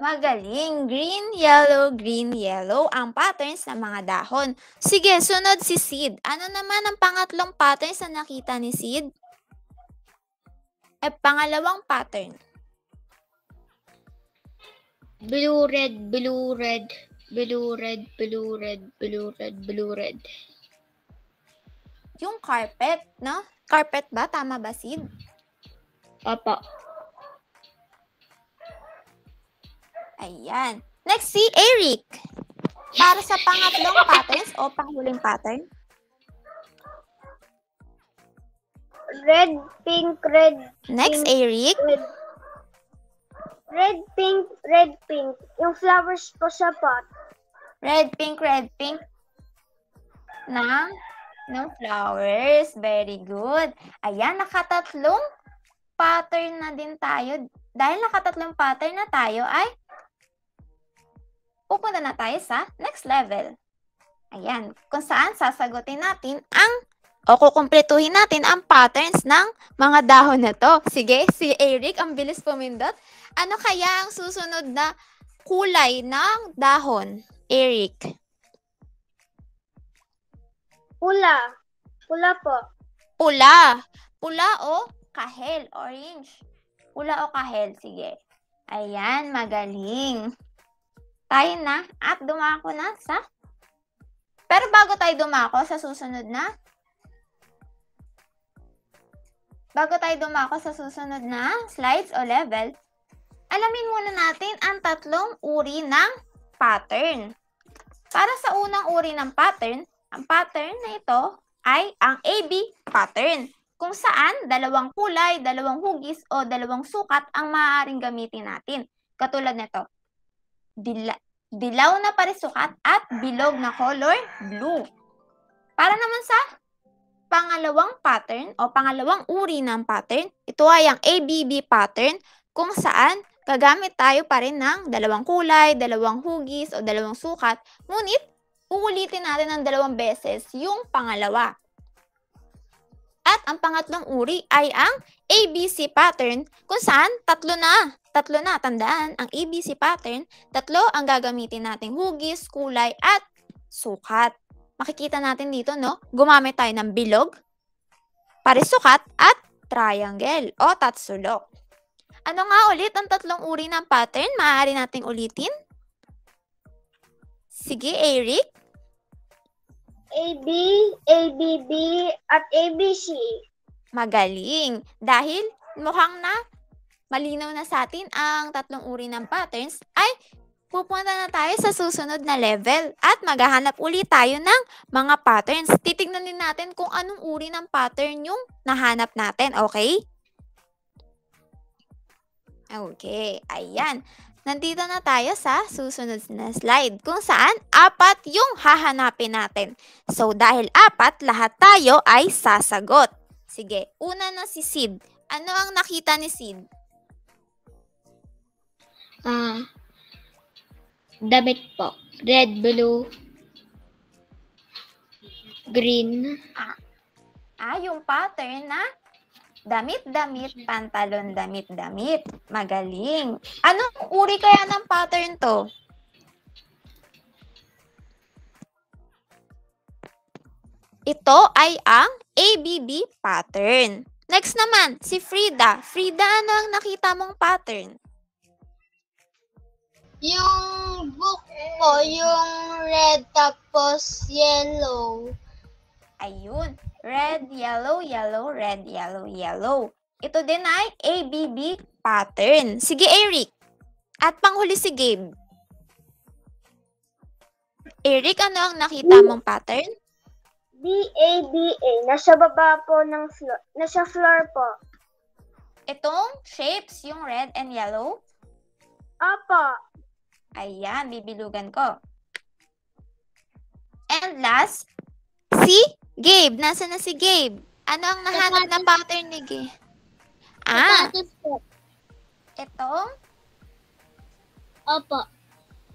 Speaker 6: Magaling. Green, yellow, green, yellow ang patterns ng mga dahon. Sige, sunod si Sid. Ano naman ang pangatlong patterns na nakita ni Sid? Eh, pangalawang pattern.
Speaker 2: Blue, red, blue, red. Blue, red, blue, red, blue, red, blue, red.
Speaker 6: Yung carpet, no? Carpet ba? Tama ba, Sid?
Speaker 2: Opo.
Speaker 6: Ayan. Next, si Eric. Para sa pangatlong patterns o panghuling pattern.
Speaker 8: Red, pink, red,
Speaker 6: Next,
Speaker 8: Pink.
Speaker 6: Eric.
Speaker 8: red. Red, pink, red, pink. Yung flowers po sa pot.
Speaker 6: Red, pink, red, pink. Na, ng flowers. Very good. Ayan, nakatatlong pattern na din tayo. Dahil nakatatlong pattern na tayo, ay pupunta na tayo sa next level. Ayan, kung saan sasagutin natin ang o kukumpletuhin natin ang patterns ng mga dahon na to. Sige, si Eric, ang bilis pumindot. Ano kaya ang susunod na kulay ng dahon? Eric.
Speaker 8: Pula. Pula po.
Speaker 6: Pula. Pula o kahel, orange. Pula o kahel, sige. Ayan, magaling. Tayo na at dumako na sa... Pero bago tayo dumako sa susunod na... Bago tayo dumako sa susunod na slides o level, alamin muna natin ang tatlong uri ng pattern. Para sa unang uri ng pattern, ang pattern na ito ay ang AB pattern, kung saan dalawang kulay, dalawang hugis o dalawang sukat ang maaaring gamitin natin. Katulad nito, dila- dilaw na parisukat at bilog na color blue. Para naman sa pangalawang pattern o pangalawang uri ng pattern, ito ay ang ABB pattern kung saan gagamit tayo pa rin ng dalawang kulay, dalawang hugis o dalawang sukat, ngunit uulitin natin ng dalawang beses yung pangalawa. At ang pangatlong uri ay ang ABC pattern kung saan tatlo na, tatlo na, tandaan, ang ABC pattern, tatlo ang gagamitin nating hugis, kulay at sukat. Makikita natin dito, no? Gumamit tayo ng bilog, parisukat at triangle o tatsulok. Ano nga ulit ang tatlong uri ng pattern? Maaari nating ulitin? Sige, Eric.
Speaker 8: AB, ABB, at ABC.
Speaker 6: Magaling. Dahil mukhang na malinaw na sa atin ang tatlong uri ng patterns, ay pupunta na tayo sa susunod na level at maghahanap ulit tayo ng mga patterns. Titignan din natin kung anong uri ng pattern yung nahanap natin, okay? Okay, ayan. Nandito na tayo sa susunod na slide kung saan apat yung hahanapin natin. So dahil apat, lahat tayo ay sasagot. Sige, una na si Sid. Ano ang nakita ni Sid?
Speaker 2: Ah, damit po. Red, blue, green.
Speaker 6: Ah, yung pattern na damit-damit, pantalon, damit-damit. Magaling. Anong uri kaya ng pattern to? Ito ay ang ABB pattern. Next naman, si Frida. Frida, ano ang nakita mong pattern?
Speaker 3: Yung book po, yung red tapos yellow.
Speaker 6: Ayun. Red, yellow, yellow, red, yellow, yellow. Ito din ay ABB pattern. Sige, Eric. At panghuli si Gabe. Eric, ano ang nakita mong pattern?
Speaker 8: B-A-B-A. Nasa baba po ng floor. Nasa floor po.
Speaker 6: Itong shapes, yung red and yellow.
Speaker 8: Opo.
Speaker 6: Ayan, bibilugan ko. And last, si Gabe. Nasaan na si Gabe? Ano ang nahanap na pattern ni Gabe? Ah, itong
Speaker 3: Opo.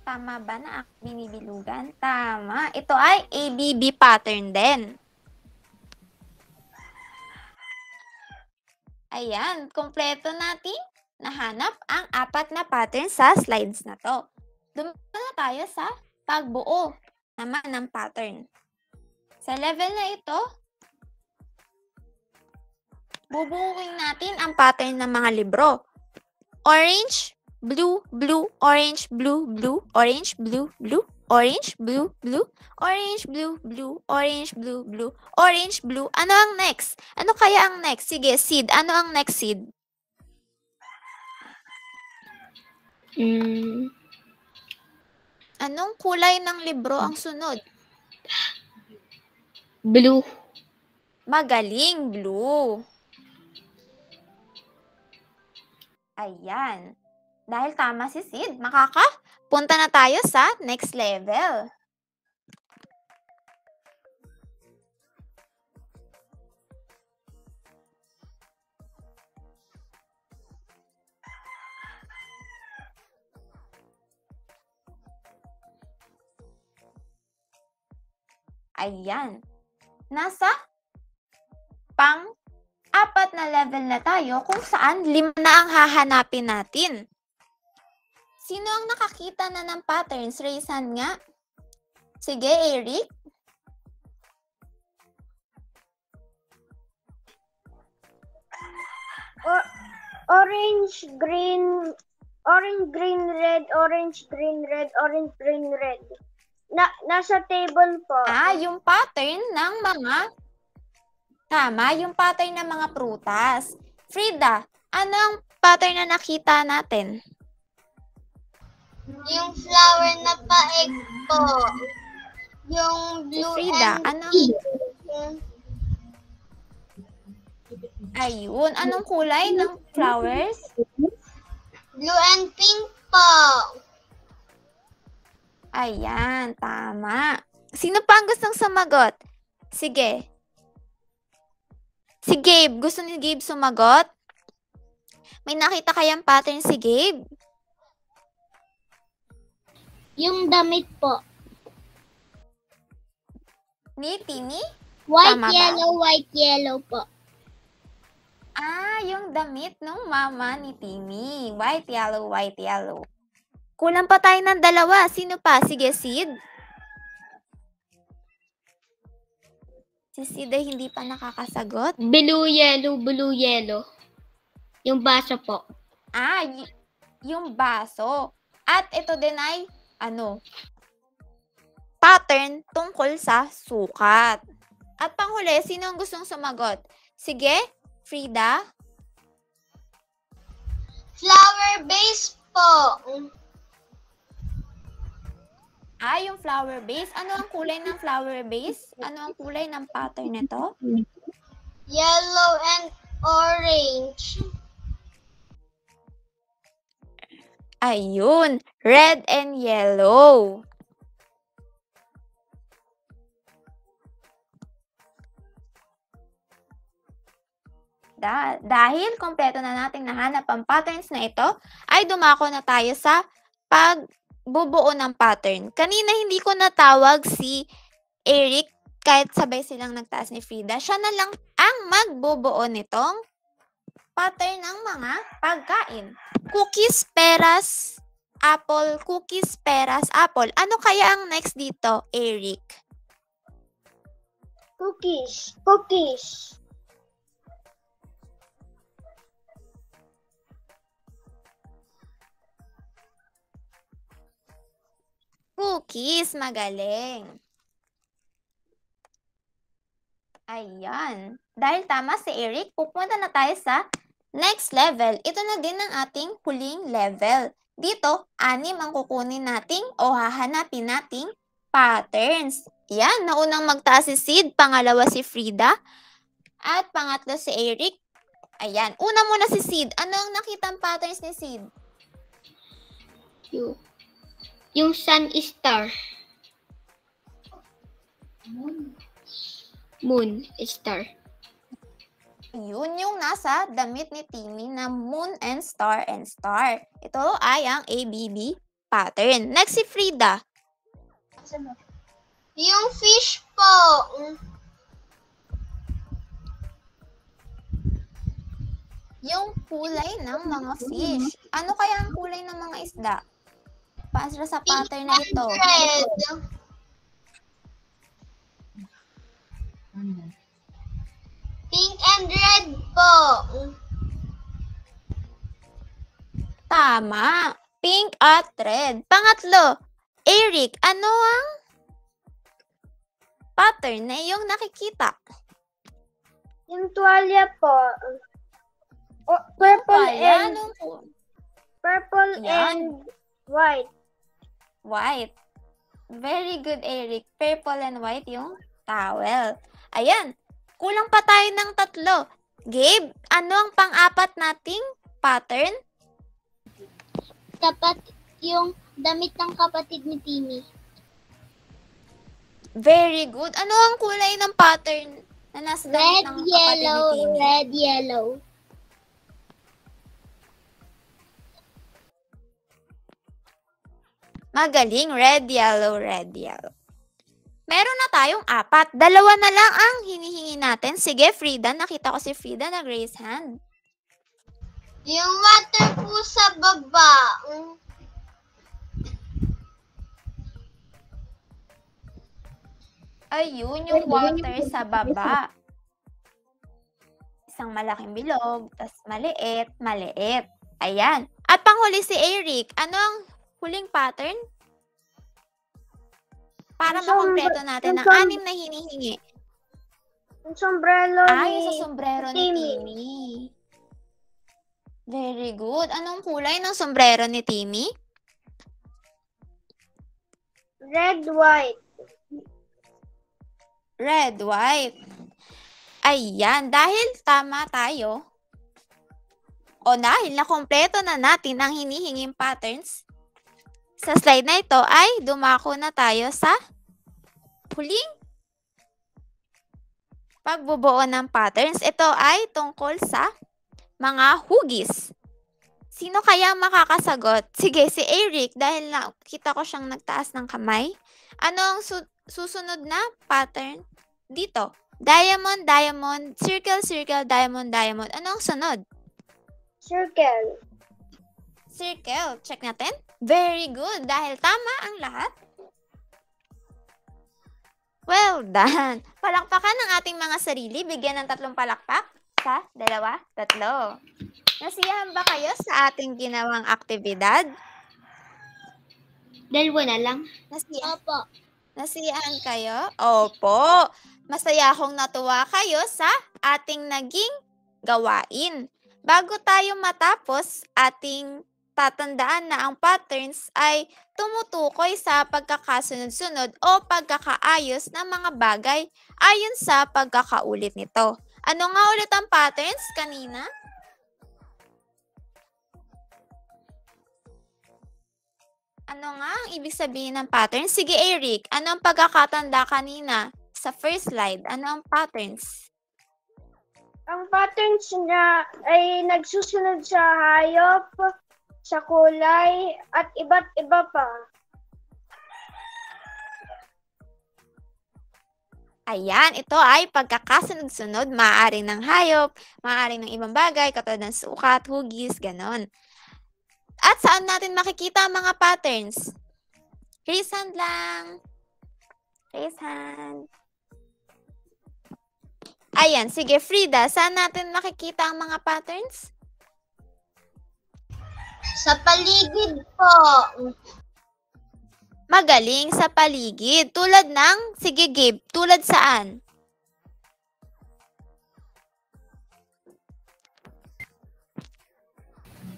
Speaker 6: Tama ba na ako binibilugan? Tama. Ito ay ABB pattern din. Ayan, kompleto natin nahanap ang apat na pattern sa slides na to. Dumito na tayo sa pagbuo naman ng pattern. Sa level na ito, bubuuin natin ang pattern ng mga libro. Orange, blue, blue, orange, blue, blue, orange, blue, blue, orange, blue, blue, orange, blue, blue, orange, blue, blue, orange, blue. Ano ang next? Ano kaya ang next? Sige, seed. Ano ang next seed?
Speaker 2: Mm,
Speaker 6: Anong kulay ng libro ang sunod?
Speaker 2: blue.
Speaker 6: Magaling, blue. Ayan. Dahil tama si Sid, makakapunta na tayo sa next level. Ayan. Nasa pang apat na level na tayo kung saan lima na ang hahanapin natin. Sino ang nakakita na ng patterns? Raise hand nga. Sige, Eric.
Speaker 8: O- orange, green, orange, green, red, orange, green, red, orange, green, red. Na, nasa table po.
Speaker 6: Ah, yung pattern ng mga... Tama, yung pattern ng mga prutas. Frida, ano ang pattern na nakita natin?
Speaker 3: Yung flower na paeg po. Yung blue
Speaker 6: Frida,
Speaker 3: and
Speaker 6: ano?
Speaker 3: pink.
Speaker 6: Ayun, anong kulay ng flowers?
Speaker 3: Blue and pink po.
Speaker 6: Ayan, tama. Sino pa ang gustong sumagot? Sige. Si Gabe. Gusto ni Gabe sumagot? May nakita kayang pattern si Gabe?
Speaker 3: Yung damit po.
Speaker 6: Ni Tini?
Speaker 3: White,
Speaker 6: Tama ba?
Speaker 3: yellow, white, yellow po.
Speaker 6: Ah, yung damit ng mama ni Timmy. White, yellow, white, yellow. Kulang pa tayo ng dalawa. Sino pa? Sige, Sid. Si Sid ay hindi pa nakakasagot.
Speaker 2: Blue, yellow, blue, yellow. Yung baso po.
Speaker 6: Ah, y- yung baso. At ito din ay, ano, pattern tungkol sa sukat. At panghuli, sino ang gustong sumagot? Sige, Frida?
Speaker 3: Flower base po.
Speaker 6: Ah, yung flower base. Ano ang kulay ng flower base? Ano ang kulay ng pattern nito?
Speaker 3: Yellow and orange.
Speaker 6: Ayun, red and yellow. Da- dahil kompleto na nating nahanap ang patterns na ito, ay dumako na tayo sa pagbubuo ng pattern. Kanina hindi ko natawag si Eric kahit sabay silang nagtaas ni Frida. Siya na lang ang magbubuo nitong pattern ng mga pagkain. Cookies, peras, apple, cookies, peras, apple. Ano kaya ang next dito, Eric?
Speaker 8: Cookies. Cookies.
Speaker 6: Cookies, magaling. Ayan. Dahil tama si Eric, pupunta na tayo sa next level. Ito na din ang ating huling level. Dito, anim ang kukunin nating o hahanapin nating patterns. Yan, naunang magtaas si Sid, pangalawa si Frida, at pangatlo si Eric. Ayan, una muna si Sid. Ano ang nakitang patterns ni Sid?
Speaker 2: Yung, yung sun is star. Moon is star.
Speaker 6: Yun yung nasa damit ni Timmy na moon and star and star. Ito ay ang ABB pattern. Next si Frida.
Speaker 3: Yung fish po.
Speaker 6: Yung kulay ng mga fish. Ano kaya ang kulay ng mga isda? Para sa pattern na ito.
Speaker 3: Pink and red po.
Speaker 6: Tama. Pink at red. Pangatlo, Eric, ano ang pattern na iyong nakikita?
Speaker 8: Yung tuwalya po. Oh, purple
Speaker 6: Kaya,
Speaker 8: and
Speaker 6: anong
Speaker 8: purple
Speaker 6: Yan.
Speaker 8: and white.
Speaker 6: White. Very good, Eric. Purple and white yung towel. Ayan. Kulang pa tayo ng tatlo. Gabe, ano ang pang-apat nating pattern?
Speaker 3: Kapat yung damit ng kapatid ni Timmy.
Speaker 6: Very good. Ano ang kulay ng pattern na nasa damit
Speaker 3: Red,
Speaker 6: ng kapatid
Speaker 3: yellow,
Speaker 6: ni Timmy?
Speaker 3: red, yellow.
Speaker 6: Magaling. Red, yellow, red, yellow. Meron na tayong apat. Dalawa na lang ang hinihingi natin. Sige, Frida. Nakita ko si Frida nag-raise hand.
Speaker 3: Yung water po sa baba.
Speaker 6: Ayun, yung water sa baba. Isang malaking bilog, tas maliit, maliit. Ayan. At panghuli si Eric. Ano ang huling pattern? Para makompleto natin
Speaker 8: som-
Speaker 6: anim na hinihingi.
Speaker 8: Yung sombrero
Speaker 6: Ah,
Speaker 8: ni
Speaker 6: yung sa sombrero ni
Speaker 8: Timmy.
Speaker 6: Timmy. Very good. Anong kulay ng sombrero ni Timmy?
Speaker 8: red, white.
Speaker 6: Red, white. Ayan, dahil tama tayo, o dahil nakompleto na natin ang hinihinging patterns, sa slide na ito ay dumako na tayo sa huling pagbubuo ng patterns. Ito ay tungkol sa mga hugis. Sino kaya makakasagot? Sige, si Eric, dahil nakita ko siyang nagtaas ng kamay. Ano ang su- susunod na pattern? Dito. Diamond, diamond, circle, circle, diamond, diamond. Ano ang sunod?
Speaker 8: Circle.
Speaker 6: Circle. Check natin. Very good. Dahil tama ang lahat. Well done. Palakpakan ng ating mga sarili. Bigyan ng tatlong palakpak. Isa, dalawa, tatlo. Nasiyahan ba kayo sa ating ginawang aktibidad?
Speaker 2: Dalawa na lang.
Speaker 6: Nasiyahan,
Speaker 3: Opo.
Speaker 6: nasiyahan kayo? Opo. Masaya akong natuwa kayo sa ating naging gawain. Bago tayo matapos, ating tatandaan na ang patterns ay tumutukoy sa pagkakasunod-sunod o pagkakaayos ng mga bagay ayon sa pagkakaulit nito. Ano nga ulit ang patterns kanina? Ano nga ang ibig sabihin ng patterns? Sige, Eric, ano ang pagkakatanda kanina sa first slide? Ano ang patterns?
Speaker 8: Ang patterns niya ay nagsusunod sa hayop, sa kulay, at iba't iba pa.
Speaker 6: Ayan, ito ay pagkakasunod-sunod, maaaring ng hayop, maaaring ng ibang bagay, katulad ng sukat, hugis, ganon. At saan natin makikita ang mga patterns? Raise hand lang. Raise hand. Ayan, sige Frida, saan natin makikita ang mga patterns?
Speaker 3: Sa paligid po.
Speaker 6: Magaling sa paligid. Tulad ng, sige Gabe, tulad saan?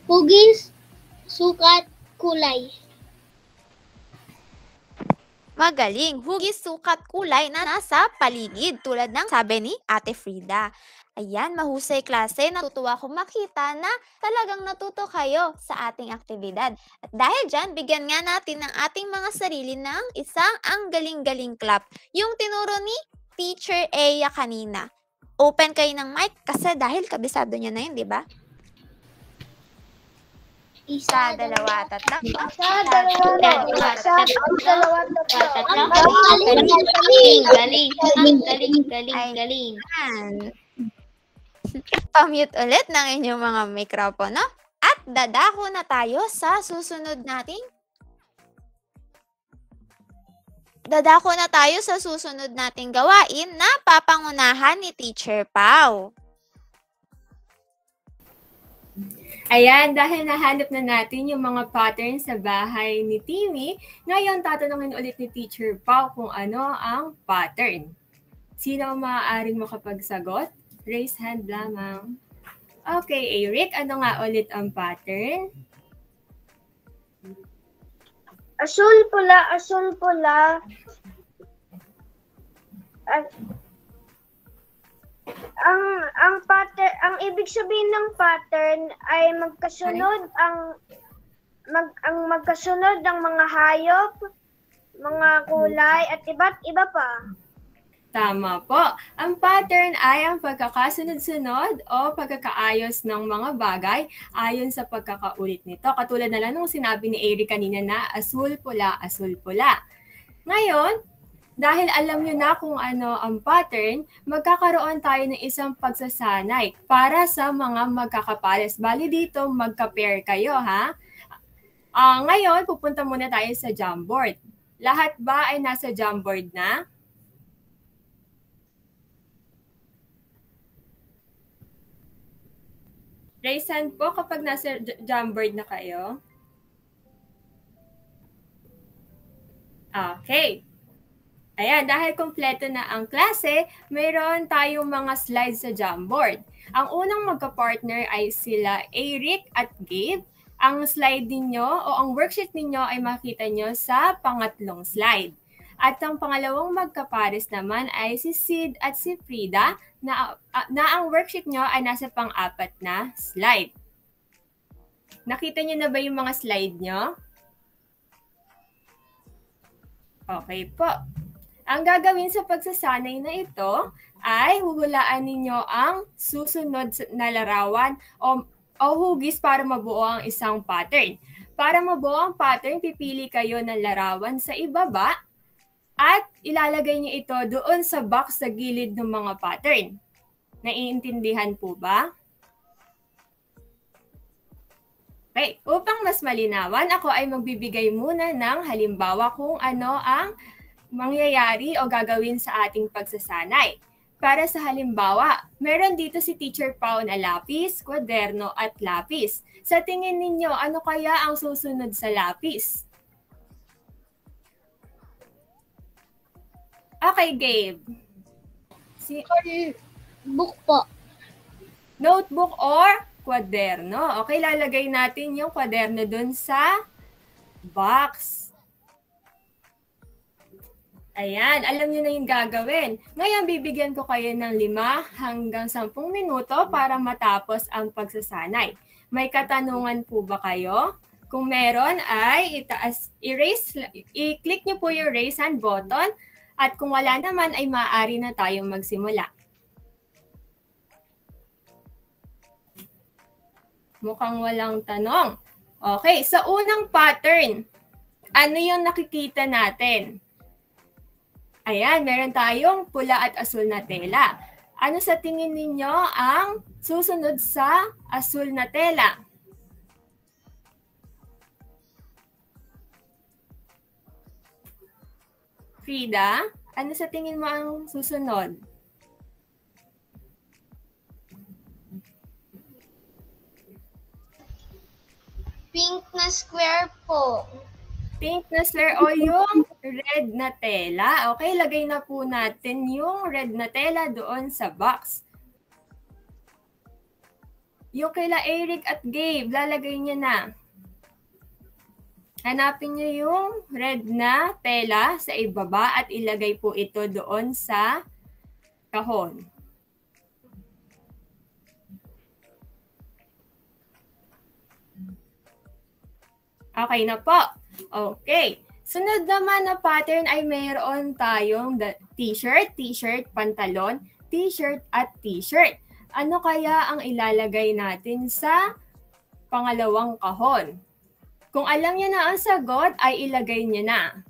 Speaker 3: Hugis, sukat, kulay.
Speaker 6: Magaling. Hugis, sukat, kulay na nasa paligid tulad ng sabi ni Ate Frida. Ayan, mahusay klase. Natutuwa akong makita na talagang natuto kayo sa ating aktibidad. At dahil dyan, bigyan nga natin ng ating mga sarili ng isang ang galing-galing clap. Yung tinuro ni Teacher Eya kanina. Open kayo ng mic kasi dahil kabisado niya na yun, di ba? Isa, dalawa, tatlo.
Speaker 8: Sa dalawa, sa dalawa, tatlo.
Speaker 2: Tatlo.
Speaker 8: Ang
Speaker 2: Galing, galing, galing, galing, galing, galing.
Speaker 6: Pamute ulit ng inyong mga mikropono. At dadako na tayo sa susunod nating Dadako na tayo sa susunod nating gawain na papangunahan ni Teacher Pau.
Speaker 5: Ayan, dahil nahanap na natin yung mga patterns sa bahay ni Timmy, ngayon tatanungin ulit ni Teacher Pau kung ano ang pattern. Sino ang maaaring makapagsagot? Raise hand lamang. Okay, Eric, ano nga ulit ang pattern?
Speaker 8: Asul pula, asul pula. At ang ang pattern, ang ibig sabihin ng pattern ay magkasunod ang mag ang magkasunod ng mga hayop, mga kulay at iba't iba pa.
Speaker 5: Tama po. Ang pattern ay ang pagkakasunod-sunod o pagkakaayos ng mga bagay ayon sa pagkakaulit nito. Katulad na lang nung sinabi ni Eric kanina na asul pula, asul pula. Ngayon, dahil alam nyo na kung ano ang pattern, magkakaroon tayo ng isang pagsasanay para sa mga magkakapares. Bali dito, magka-pair kayo, ha? Ah, ngayon, pupunta muna tayo sa Jamboard. Lahat ba ay nasa Jamboard na? Raise hand po kapag nasa Jamboard na kayo. Okay. Ayan, dahil kompleto na ang klase, mayroon tayong mga slides sa Jamboard. Ang unang magka-partner ay sila Eric at Gabe. Ang slide ninyo o ang worksheet ninyo ay makita nyo sa pangatlong slide. At ang pangalawang magkapares naman ay si Sid at si Frida na, ah, na ang worksheet nyo ay nasa pang-apat na slide. Nakita nyo na ba yung mga slide nyo? Okay po. Ang gagawin sa pagsasanay na ito ay huhulaan ninyo ang susunod na larawan o, o hugis para mabuo ang isang pattern. Para mabuo ang pattern, pipili kayo ng larawan sa ibaba at ilalagay niyo ito doon sa box sa gilid ng mga pattern. Naiintindihan po ba? Okay, upang mas malinawan, ako ay magbibigay muna ng halimbawa kung ano ang mangyayari o gagawin sa ating pagsasanay. Para sa halimbawa, meron dito si Teacher Pao na lapis, kwaderno at lapis. Sa tingin ninyo, ano kaya ang susunod sa lapis? Okay, Gabe. Si
Speaker 2: Book po.
Speaker 5: notebook or kwaderno. Okay, lalagay natin yung kwaderno dun sa box. Ayan, alam niyo na yung gagawin. Ngayon, bibigyan ko kayo ng 5 hanggang 10 minuto para matapos ang pagsasanay. May katanungan po ba kayo? Kung meron ay itaas, erase, i-click niyo po yung raise hand button at kung wala naman ay maaari na tayong magsimula. Mukhang walang tanong. Okay, sa unang pattern, ano yung nakikita natin? Ayan, meron tayong pula at asul na tela. Ano sa tingin ninyo ang susunod sa asul na tela? Frida, ano sa tingin mo ang susunod?
Speaker 3: Pink na square po.
Speaker 5: Pink na square o yung red na tela. Okay, lagay na po natin yung red na tela doon sa box. Yung kaila Eric at Gabe, lalagay niya na. Hanapin niyo yung red na tela sa ibaba at ilagay po ito doon sa kahon. Okay na po. Okay. Sunod naman na pattern ay mayroon tayong t-shirt, t-shirt, pantalon, t-shirt at t-shirt. Ano kaya ang ilalagay natin sa pangalawang kahon? Kung alam niyo na ang sagot, ay ilagay niyo na.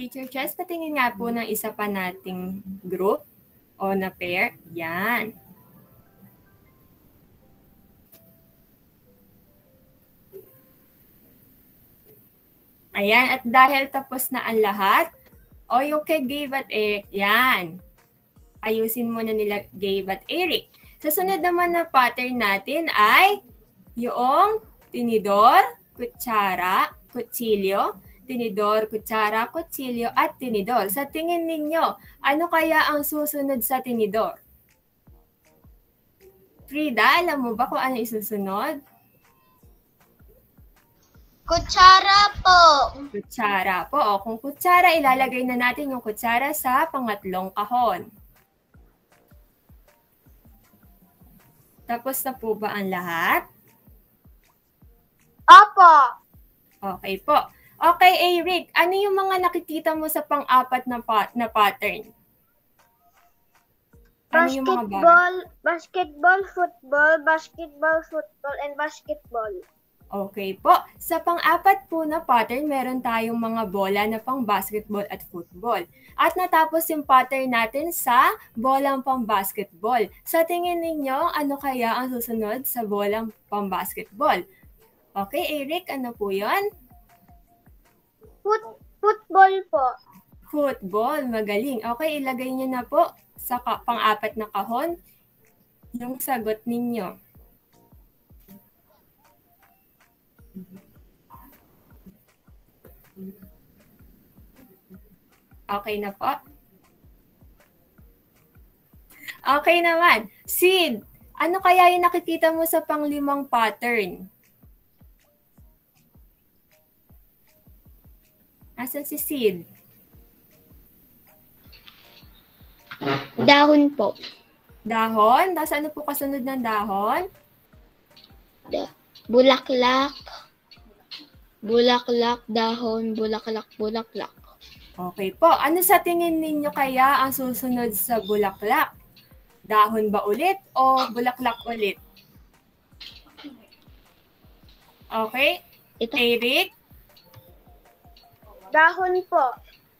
Speaker 5: Teacher Chess, patingin nga po ng isa pa nating group o na pair. Yan. Ayan, at dahil tapos na ang lahat, o yung kay Gabe at Eric, yan. Ayusin mo na nila Gabe at Eric. Sa sunod naman na pattern natin ay yung tinidor, kutsara, kutsilyo, tinidor, kutsara, kutsilyo, at tinidor. Sa tingin ninyo, ano kaya ang susunod sa tinidor? Frida, alam mo ba kung ano isusunod?
Speaker 3: Kutsara po.
Speaker 5: Kutsara po. O, kung kutsara, ilalagay na natin yung kutsara sa pangatlong kahon. Tapos na po ba ang lahat?
Speaker 8: Opo.
Speaker 5: Okay po. Okay, Eric, ano yung mga nakikita mo sa pang-apat na, pa- na pattern? Ano?
Speaker 8: Basketball, basketball, football, basketball, football, and basketball.
Speaker 5: Okay po. Sa pang-apat po na pattern, meron tayong mga bola na pang basketball at football. At natapos yung pattern natin sa bolang pang basketball. Sa tingin ninyo, ano kaya ang susunod sa bolang pang basketball? Okay, Eric, ano po yon?
Speaker 8: Foot, football po.
Speaker 5: Football, magaling. Okay, ilagay niyo na po sa pang-apat na kahon yung sagot ninyo. Okay na po? Okay naman. Sid, ano kaya yung nakikita mo sa panglimang pattern? Asan si Sid?
Speaker 2: Dahon po.
Speaker 5: Dahon? Tapos ano po kasunod ng dahon?
Speaker 2: Bulaklak. Bulaklak, dahon, bulaklak, bulaklak.
Speaker 5: Okay po. Ano sa tingin ninyo kaya ang susunod sa bulaklak? Dahon ba ulit o bulaklak ulit? Okay.
Speaker 2: Ito.
Speaker 5: Eric?
Speaker 8: Dahon po.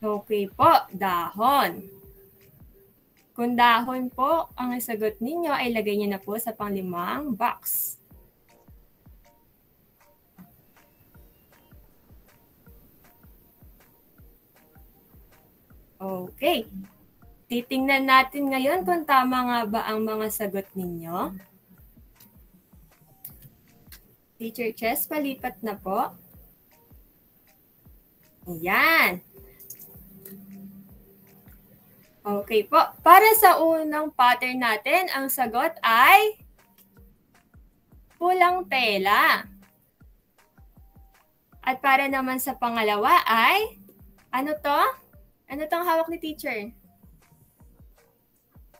Speaker 5: Okay po, dahon. Kung dahon po ang sagot ninyo, ay lagay niyo na po sa panglimang box. Okay. Titingnan natin ngayon kung tama nga ba ang mga sagot ninyo. Teacher Chess, palipat na po. Ayan. Okay po. Para sa unang pattern natin, ang sagot ay pulang tela. At para naman sa pangalawa ay, ano to? Ano tong hawak ni teacher?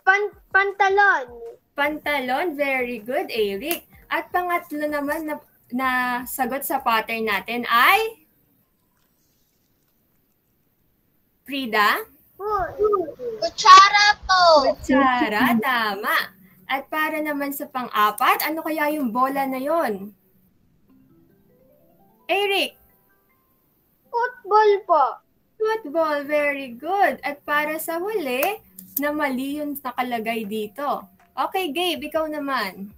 Speaker 8: Pan pantalon.
Speaker 5: Pantalon, very good, Eric. At pangatlo naman na, na sagot sa pattern natin ay Frida?
Speaker 3: Kutsara po.
Speaker 5: Kutsara, tama. At para naman sa pang-apat, ano kaya yung bola na yon? Eric,
Speaker 8: Football po.
Speaker 5: Football, very good. At para sa huli, na mali yung nakalagay dito. Okay, Gabe, ikaw naman.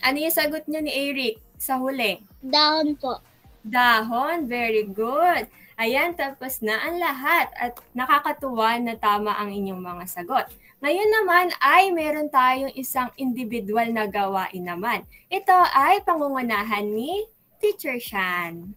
Speaker 5: Ano yung sagot niyo ni Eric sa huli?
Speaker 2: Dahon po.
Speaker 5: Dahon, very good. Ayan, tapos na ang lahat at nakakatuwa na tama ang inyong mga sagot. Ngayon naman ay meron tayong isang individual na gawain naman. Ito ay pangungunahan ni Teacher Shan.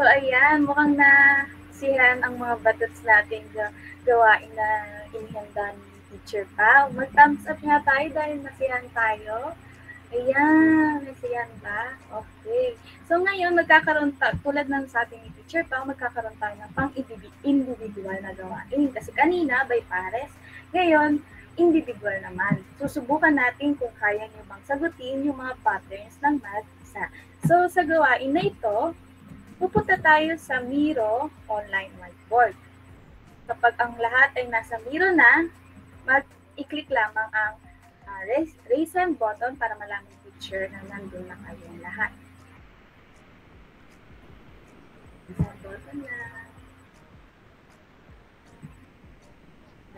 Speaker 10: So, ayan, mukhang na sihan ang mga batots natin ga- gawain na inihanda ni teacher pa. Mag-thumbs up nga tayo dahil nasihan tayo. Ayan, nasihan ba? Okay. So, ngayon, magkakaroon ta, tulad ng sabi ni teacher pa, magkakaroon tayo ng pang-individual na gawain. Kasi kanina, by pares. Ngayon, individual naman. Susubukan natin kung kaya nyo bang sagutin yung mga patterns ng math isa. So, sa gawain na ito, pupunta tayo sa Miro online whiteboard. Kapag ang lahat ay nasa Miro na, mag-i-click lamang ang uh, raise, raise hand button para malaman picture na nandun na kayong lahat. Button na.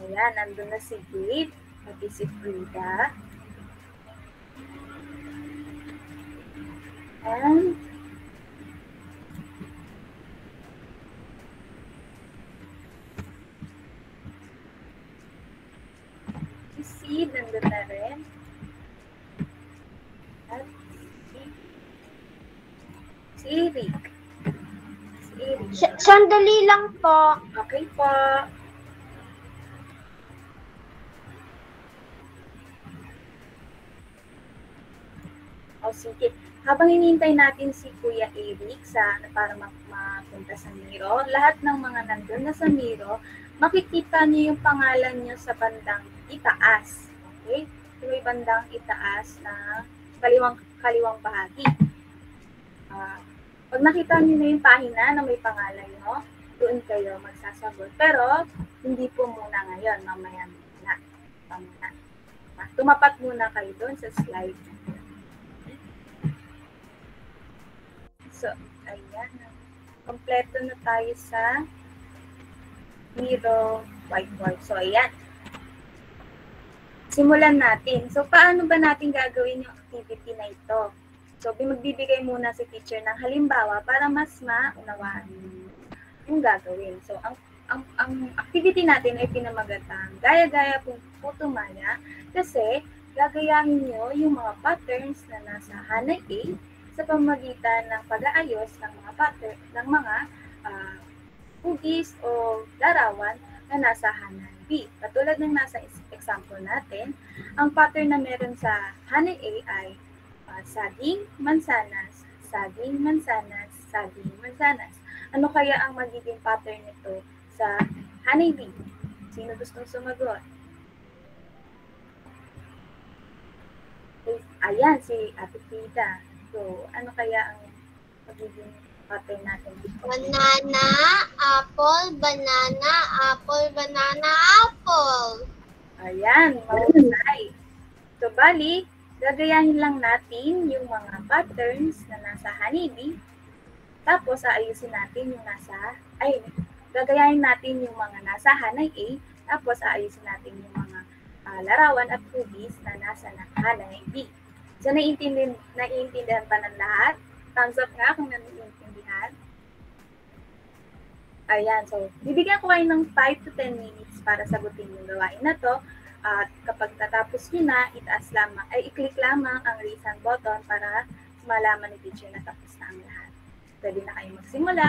Speaker 10: Ayan, nandun na si Gabe, pati si Frida. And nandun na rin. At si, Eric. Si Eric.
Speaker 8: S- sandali lang po.
Speaker 10: Okay po. O sige. Habang hinihintay natin si Kuya Eric sa, para mapunta sa Miro, lahat ng mga nandun na sa Miro, makikita niyo yung pangalan niyo sa bandang itaas. Okay? Yung may bandang itaas na kaliwang, kaliwang bahagi. Ah, pag nakita niyo na yung pahina na may pangalan niyo, doon kayo magsasagot. Pero, hindi po muna ngayon, mamaya muna. Pamuna. Ah, Tumapat muna kayo doon sa slide. So, ayan. Kompleto na tayo sa Miro whiteboard. So, ayan. Simulan natin. So, paano ba natin gagawin yung activity na ito? So, magbibigay muna si teacher ng halimbawa para mas maunawaan yung gagawin. So, ang ang, ang activity natin ay pinamagatang gaya-gaya po putumaya kasi gagayahin nyo yung mga patterns na nasa Hanay A sa pamagitan ng pag-aayos ng mga pattern ng mga uh, hugis o larawan na nasa Hanay B. Katulad ng nasa example natin, ang pattern na meron sa Hanay A ay uh, saging, mansanas, saging, mansanas, saging, mansanas. Ano kaya ang magiging pattern nito sa Hanay B? Sino gustong sumagot? Ayan, si Ate Tita. So, ano kaya ang magiging pattern natin dito?
Speaker 3: Banana, apple, banana, apple, banana, apple.
Speaker 10: Ayan, mahusay. So, bali, gagayahin lang natin yung mga patterns na nasa honeybee. Tapos, aayusin natin yung nasa, ay, gagayahin natin yung mga nasa hanay A. Tapos, aayusin natin yung mga ah, larawan at hubis na nasa na hanay B. So, naiintindihan, naiintindihan pa ng lahat? Thumbs up nga kung naiintindihan. Ayan, so, bibigyan ko kayo ng 5 to 10 minutes para sagutin yung gawain na to. At kapag natapos nyo na, itaas lamang, ay i-click lamang ang hand button para malaman ni teacher na tapos na ang lahat. Pwede na kayo magsimula.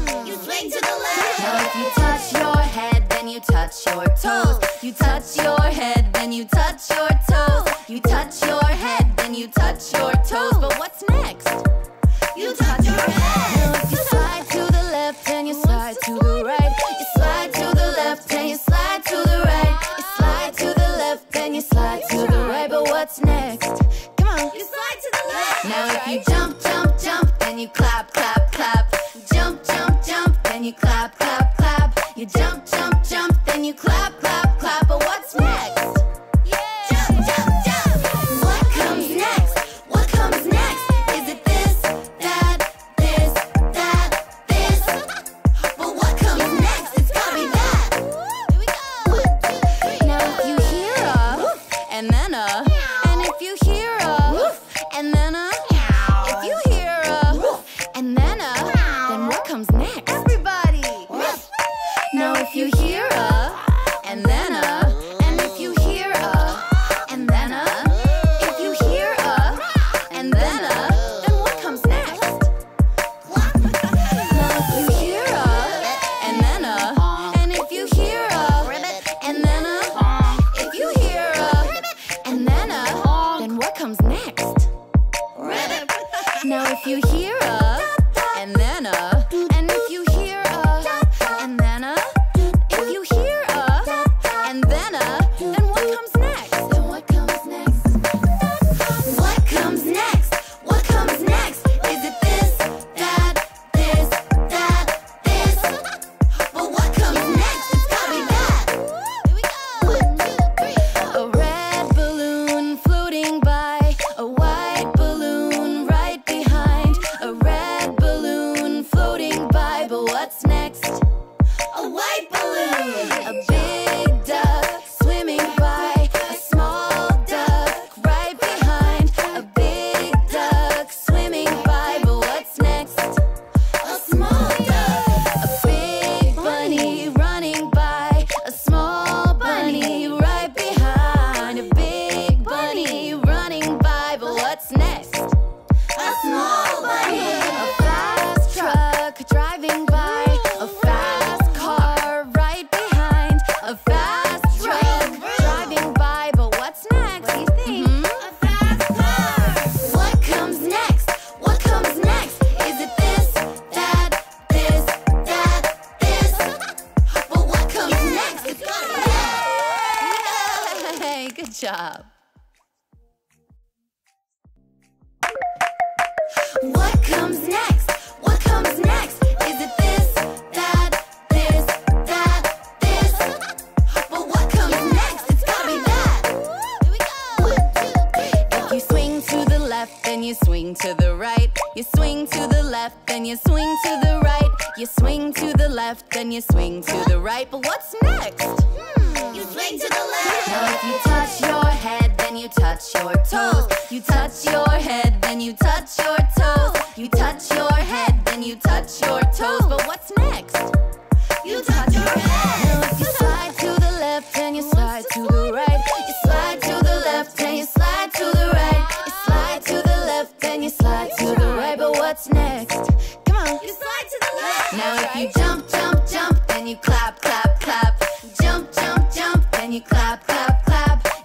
Speaker 11: swing to the left. Now if you touch your head, then you touch your toes. You touch your head, then you touch your toes. You touch your head, then you touch your toes. But what's next? You touch your head. Now if you slide to the left, then you slide to the right. You slide to the left, and you slide to the right. You slide to the left, and you slide to the right. But what's next? Come on. You slide to the left. Now if you jump, jump, jump, then you clap,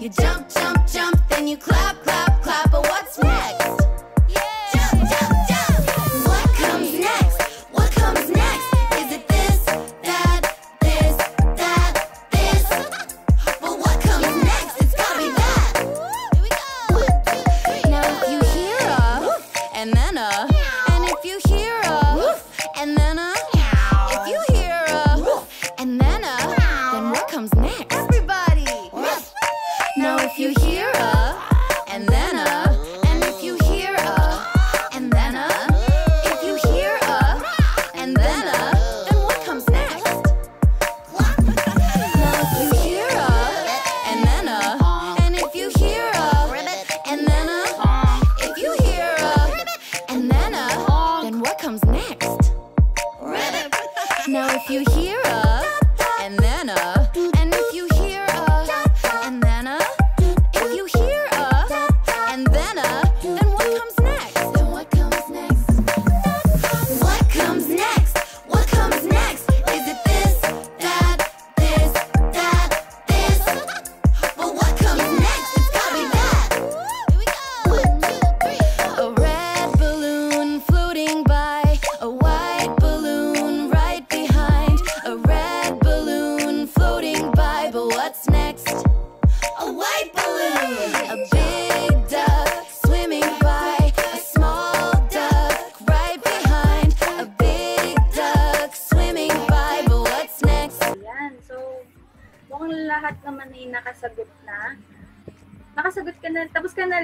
Speaker 11: You jump, jump, jump, then you clap.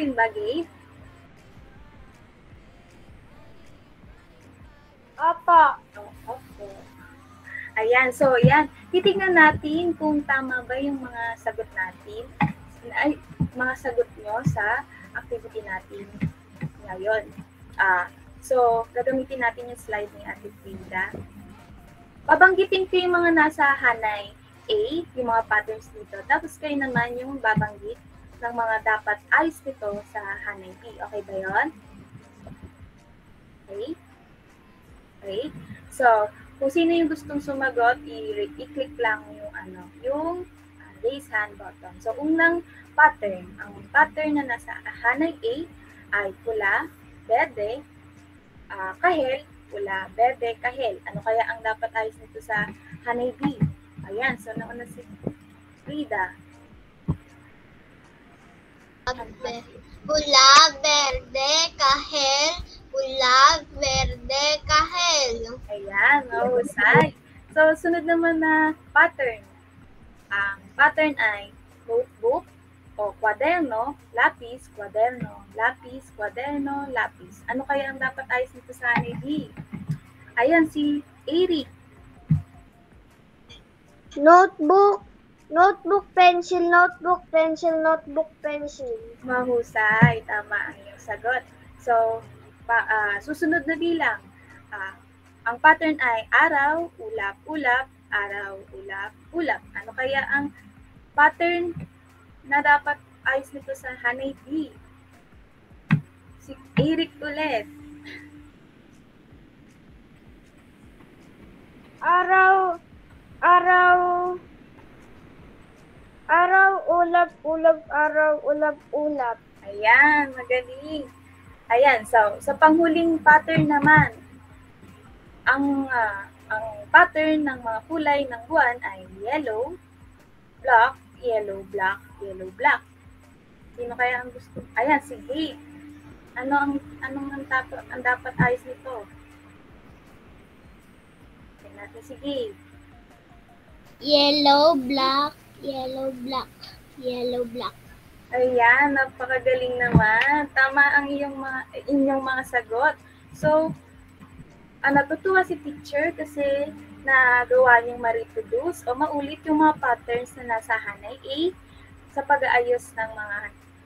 Speaker 10: Rin ba, Gabe?
Speaker 8: Opo.
Speaker 10: Opo. Ayan. So, ayan. Titingnan natin kung tama ba yung mga sagot natin. Ay, mga sagot nyo sa activity natin ngayon. Ah, so, gagamitin natin yung slide ni Ate Frida. Babanggitin ko yung mga nasa hanay A, yung mga patterns dito. Tapos kayo naman yung babanggit ng mga dapat ayos nito sa hanay B. Okay ba yun? Okay? Okay? So, kung sino yung gustong sumagot, i-click lang yung ano, yung uh, raise hand button. So, unang pattern, ang pattern na nasa hanay A ay pula, berde, ah, kahel, pula, berde, kahel. Ano kaya ang dapat ayos nito sa hanay B? Ayan, so nauna si Frida.
Speaker 3: Pula, verde, kahel. Pula, verde, kahel.
Speaker 10: Ayan, mahusay. So, sunod naman na pattern. Ang pattern ay notebook o kwaderno, lapis, kwaderno, lapis, kwaderno, lapis. Ano kaya ang dapat ayos nito sa B? Ayan, si Eric.
Speaker 8: Notebook, notebook, pencil, notebook, pencil, notebook, pencil.
Speaker 10: Mahusay. Tama ang iyong sagot. So, pa, ah, susunod na bilang. Ah, ang pattern ay araw, ulap, ulap, araw, ulap, ulap. Ano kaya ang pattern na dapat ayos nito sa Hanay B? Si Eric ulit.
Speaker 8: Araw, araw, araw, ulap, ulap, araw, ulap, ulap.
Speaker 10: Ayan, magaling. Ayan, so sa panghuling pattern naman, ang ah, ang pattern ng mga kulay ng buwan ay yellow, black, yellow, black, yellow, black. Sino kaya ang gusto? Ayan, si Gabe. Ano ang anong ang dapat ang dapat ayos nito? Tingnan natin si Gabe.
Speaker 3: Yellow, black, yellow, black, yellow, black.
Speaker 10: Ayan, napakagaling naman. Tama ang iyong mga, inyong mga sagot. So, ah, natutuwa si teacher kasi nagawa niyang ma-reproduce o maulit yung mga patterns na nasa hanay A sa pag-aayos ng mga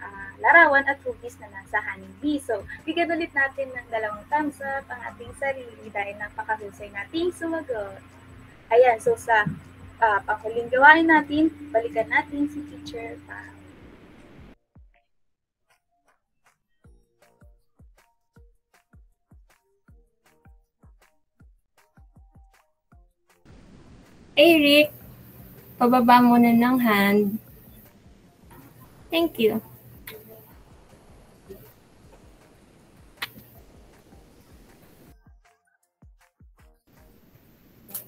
Speaker 10: ah, larawan at hugis na nasa hanay B. So, bigyan ulit natin ng dalawang thumbs up ang ating sarili dahil napakahusay nating sumagot. Ayan, so sa uh, panghuling gawain natin, balikan natin si teacher pa.
Speaker 5: Eric, pababa muna ng hand. Thank you.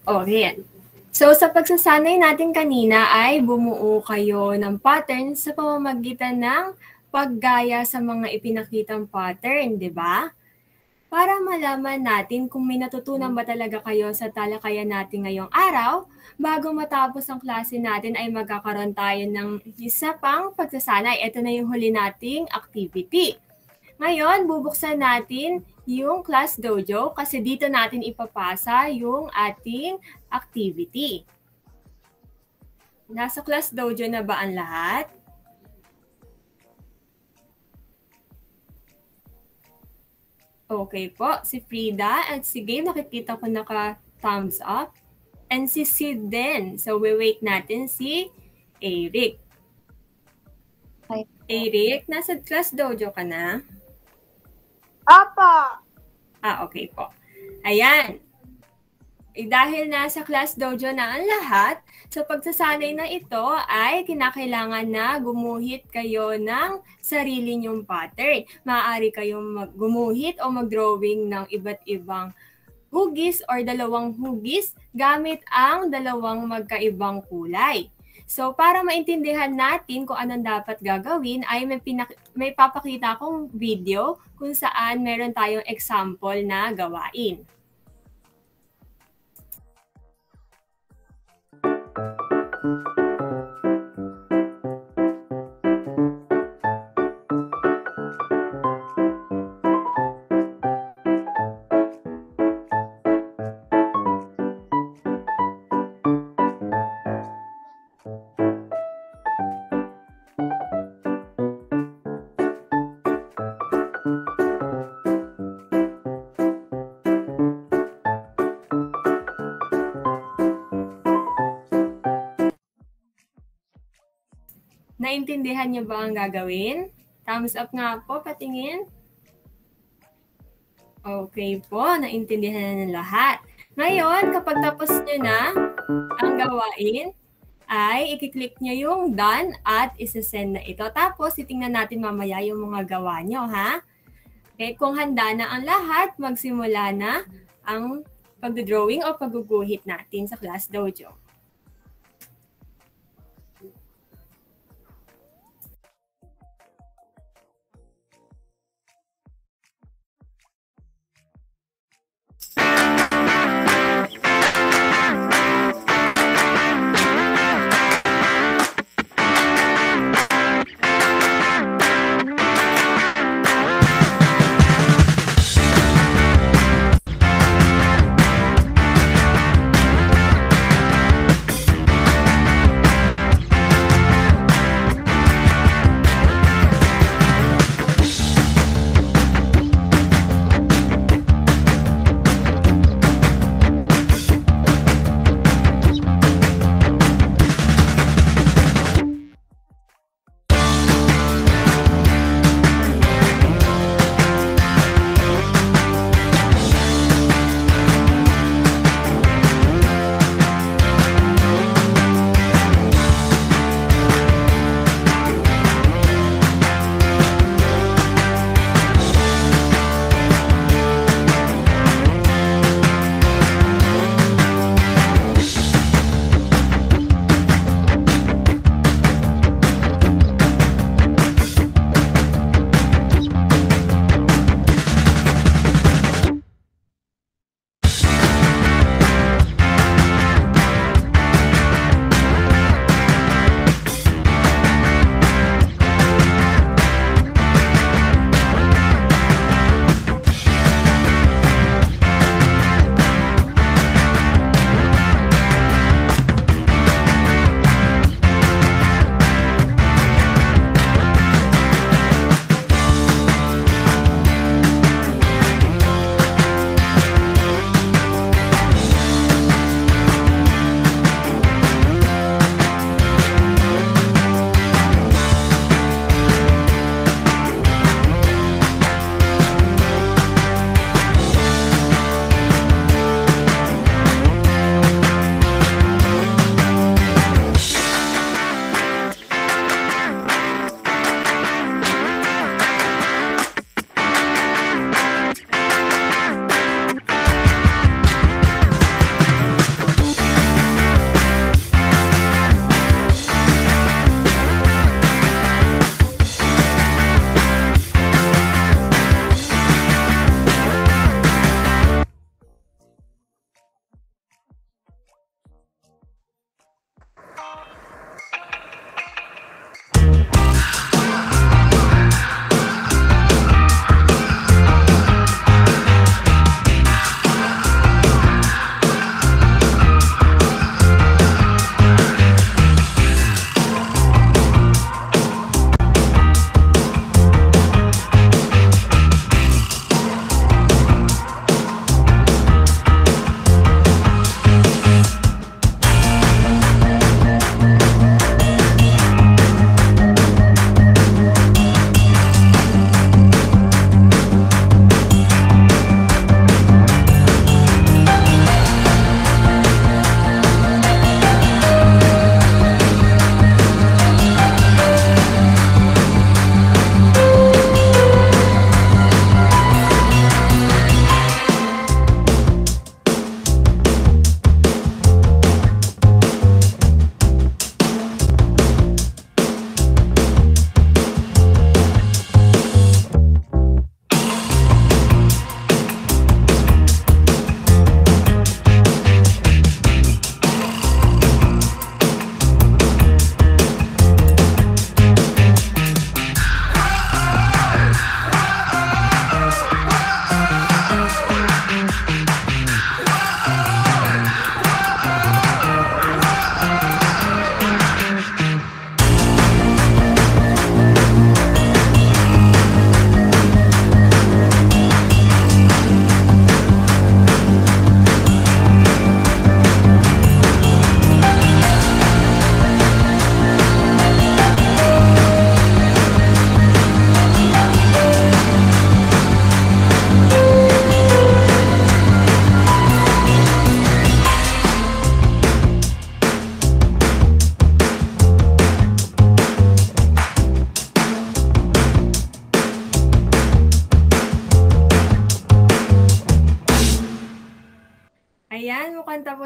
Speaker 5: Oh, yan. So, sa pagsasanay natin kanina ay bumuo kayo ng pattern sa pamamagitan ng paggaya sa mga ipinakitang pattern, di ba? Para malaman natin kung may natutunan ba talaga kayo sa talakayan natin ngayong araw, bago matapos ang klase natin ay magkakaroon tayo ng isa pang pagsasanay. Ito na yung huli nating activity. Ngayon, bubuksan natin yung class dojo kasi dito natin ipapasa yung ating activity. Nasa class dojo na ba ang lahat? Okay po, si Frida at si Gabe nakikita ko naka thumbs up. And si Sid din. So, we wait natin si Eric.
Speaker 1: Hi.
Speaker 5: Eric, nasa class dojo ka na?
Speaker 8: Opo.
Speaker 5: Ah, okay po. Ayan. Eh, dahil nasa class dojo na ang lahat, sa pagsasanay na ito ay kinakailangan na gumuhit kayo ng sarili nyong pattern. Maaari kayong mag- gumuhit o mag-drawing ng iba't ibang hugis or dalawang hugis gamit ang dalawang magkaibang kulay. So, para maintindihan natin kung anong dapat gagawin, ay may, pinak- may papakita akong video kung saan meron tayong example na gawain. Naintindihan niyo ba ang gagawin? Thumbs up nga po, patingin. Okay po, naintindihan na ng lahat. Ngayon, kapag tapos niyo na ang gawain, ay ikiklik niyo yung done at isasend na ito. Tapos, titingnan natin mamaya yung mga gawa niyo, ha? Okay, kung handa na ang lahat, magsimula na ang pagdodrawing o pagguguhit natin sa Class Dojo.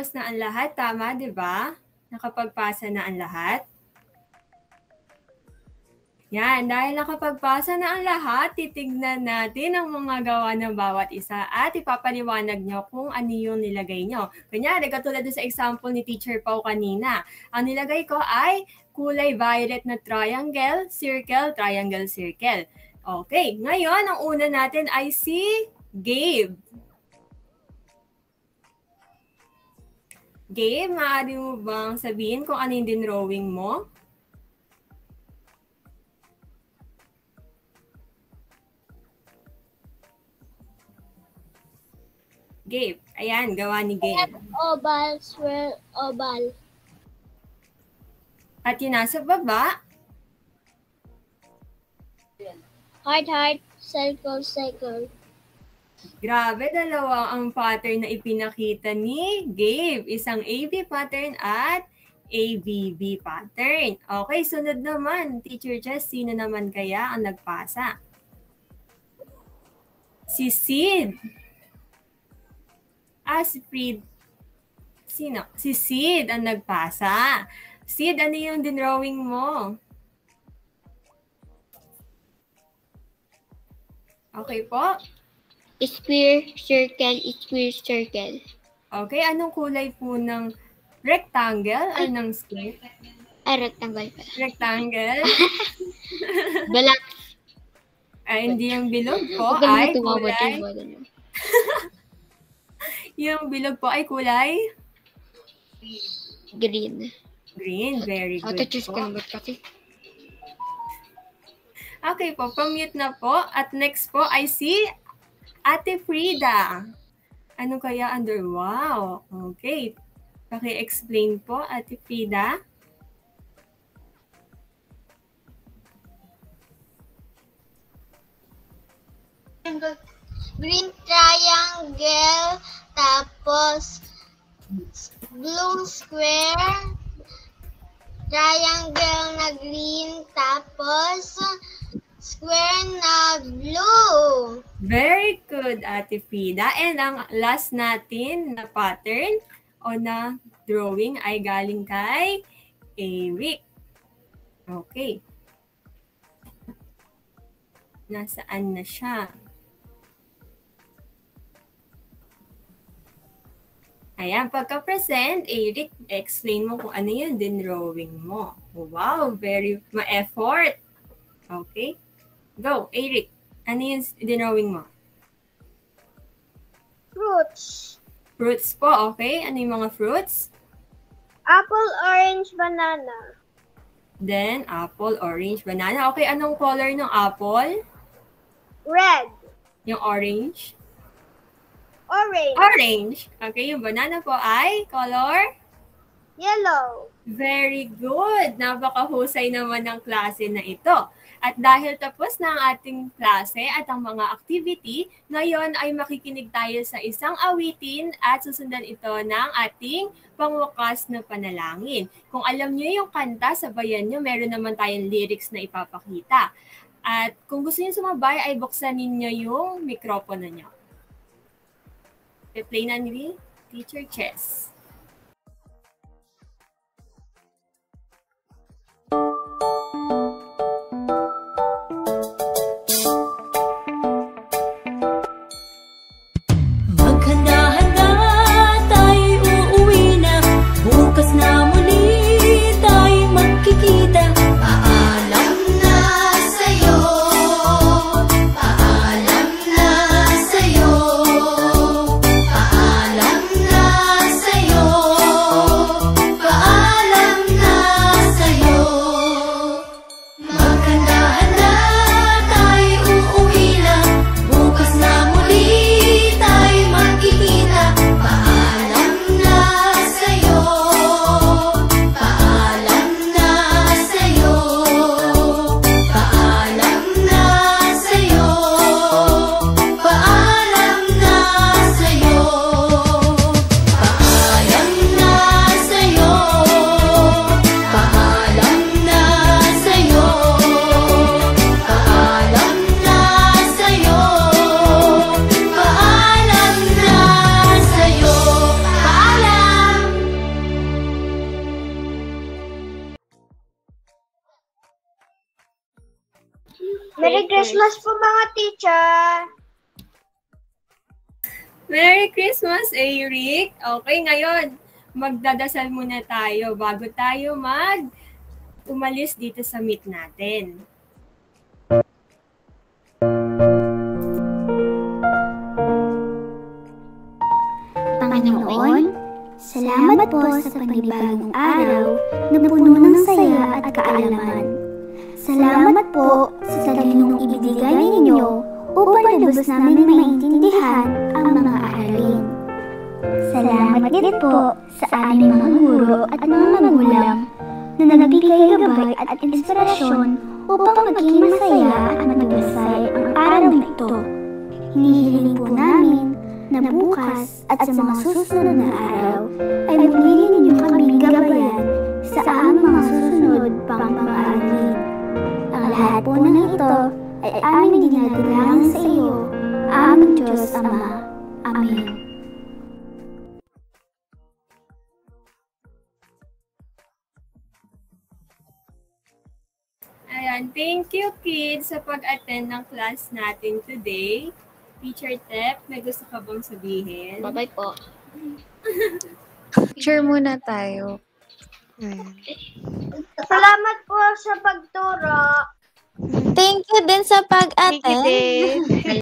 Speaker 5: Mukhang tapos na ang lahat. Tama, di ba? Nakapagpasa na ang lahat. Yan, dahil nakapagpasa na ang lahat, titignan natin ang mga gawa ng bawat isa at ipapaliwanag nyo kung ano yung nilagay nyo. Kunyari, katulad sa example ni Teacher Pau kanina, ang nilagay ko ay kulay violet na triangle, circle, triangle, circle. Okay, ngayon ang una natin ay si Gabe. Gabe, maaari mo bang sabihin kung ano yung dinrawing mo? Gabe. Ayan, gawa ni Gabe.
Speaker 3: Oval, swirl, oval.
Speaker 5: At yung nasa baba,
Speaker 3: Heart, heart, circle, circle.
Speaker 5: Grabe, dalawa ang pattern na ipinakita ni Gabe. Isang AB pattern at ABB pattern. Okay, sunod naman. Teacher Jess, sino naman kaya ang nagpasa? Si Sid. Ah, si Fred. Sino? Si Sid ang nagpasa. Sid, ano yung dinrawing mo? Okay po.
Speaker 2: Square, circle, square, circle.
Speaker 5: Okay, anong kulay po ng rectangle? Ay, ng square?
Speaker 2: Ay, rectangle pala.
Speaker 5: Rectangle?
Speaker 2: Balat.
Speaker 5: Ay, hindi yung bilog po ay kulay.
Speaker 2: yung
Speaker 5: bilog po ay kulay
Speaker 2: Green.
Speaker 5: green. Very good
Speaker 2: Auto-choose
Speaker 5: po.
Speaker 2: ka naman kasi.
Speaker 5: Okay po, pamute na po. At next po ay si Ate Frida. Ano kaya under wow? Okay. Paki-explain po, Ate Frida.
Speaker 3: Green triangle, tapos blue square, triangle na green, tapos square na blue.
Speaker 5: Very good, Ate Frida. And ang last natin na pattern o na drawing ay galing kay Eric. Okay. Nasaan na siya? Ayan, pagka-present, Eric, explain mo kung ano yung din drawing mo. Wow, very ma-effort. Okay? Go, Eric. Ano yung dinrawing mo?
Speaker 8: Fruits.
Speaker 5: Fruits po, okay? Ano yung mga fruits?
Speaker 8: Apple, orange, banana.
Speaker 5: Then, apple, orange, banana. Okay, anong color ng apple?
Speaker 8: Red.
Speaker 5: Yung orange?
Speaker 8: Orange.
Speaker 5: Orange. Okay, yung banana po ay color?
Speaker 8: Yellow.
Speaker 5: Very good. Napakahusay naman ng klase na ito. At dahil tapos na ang ating klase at ang mga activity, ngayon ay makikinig tayo sa isang awitin at susundan ito ng ating pangwakas na panalangin. Kung alam niyo yung kanta, sabayan niyo, meron naman tayong lyrics na ipapakita. At kung gusto niyo sumabay, ay buksan ninyo yung mikropono niyo. I-play na ni Teacher Chess.
Speaker 11: Maghanda-handa
Speaker 5: Okay, ngayon, magdadasal muna tayo bago tayo mag umalis dito sa meet natin.
Speaker 4: Panginoon, salamat po sa panibagong araw na puno ng saya at kaalaman. Salamat po sa talinong ibigay ninyo upang lubos namin maintindihan ang mga. Salamat din po sa aming mga guro at mga magulang na nagbigay gabay at inspirasyon upang maging masaya at magdasay ang araw na ito. Hinihiling po namin na bukas at sa mga susunod na araw ay muli ninyo kaming gabayan sa aming mga susunod pang mga aralin. Ang lahat po ng ito ay aming dinadalangin sa iyo, aming Diyos Ama. Amen.
Speaker 5: Ayan, thank you kids sa pag-attend ng class natin today. Teacher Tep, may gusto ka bang sabihin?
Speaker 2: Bye-bye po.
Speaker 1: Picture muna tayo.
Speaker 8: Salamat po sa pagturo.
Speaker 6: Thank you din sa
Speaker 7: Thank you
Speaker 6: pag-attend.
Speaker 7: din.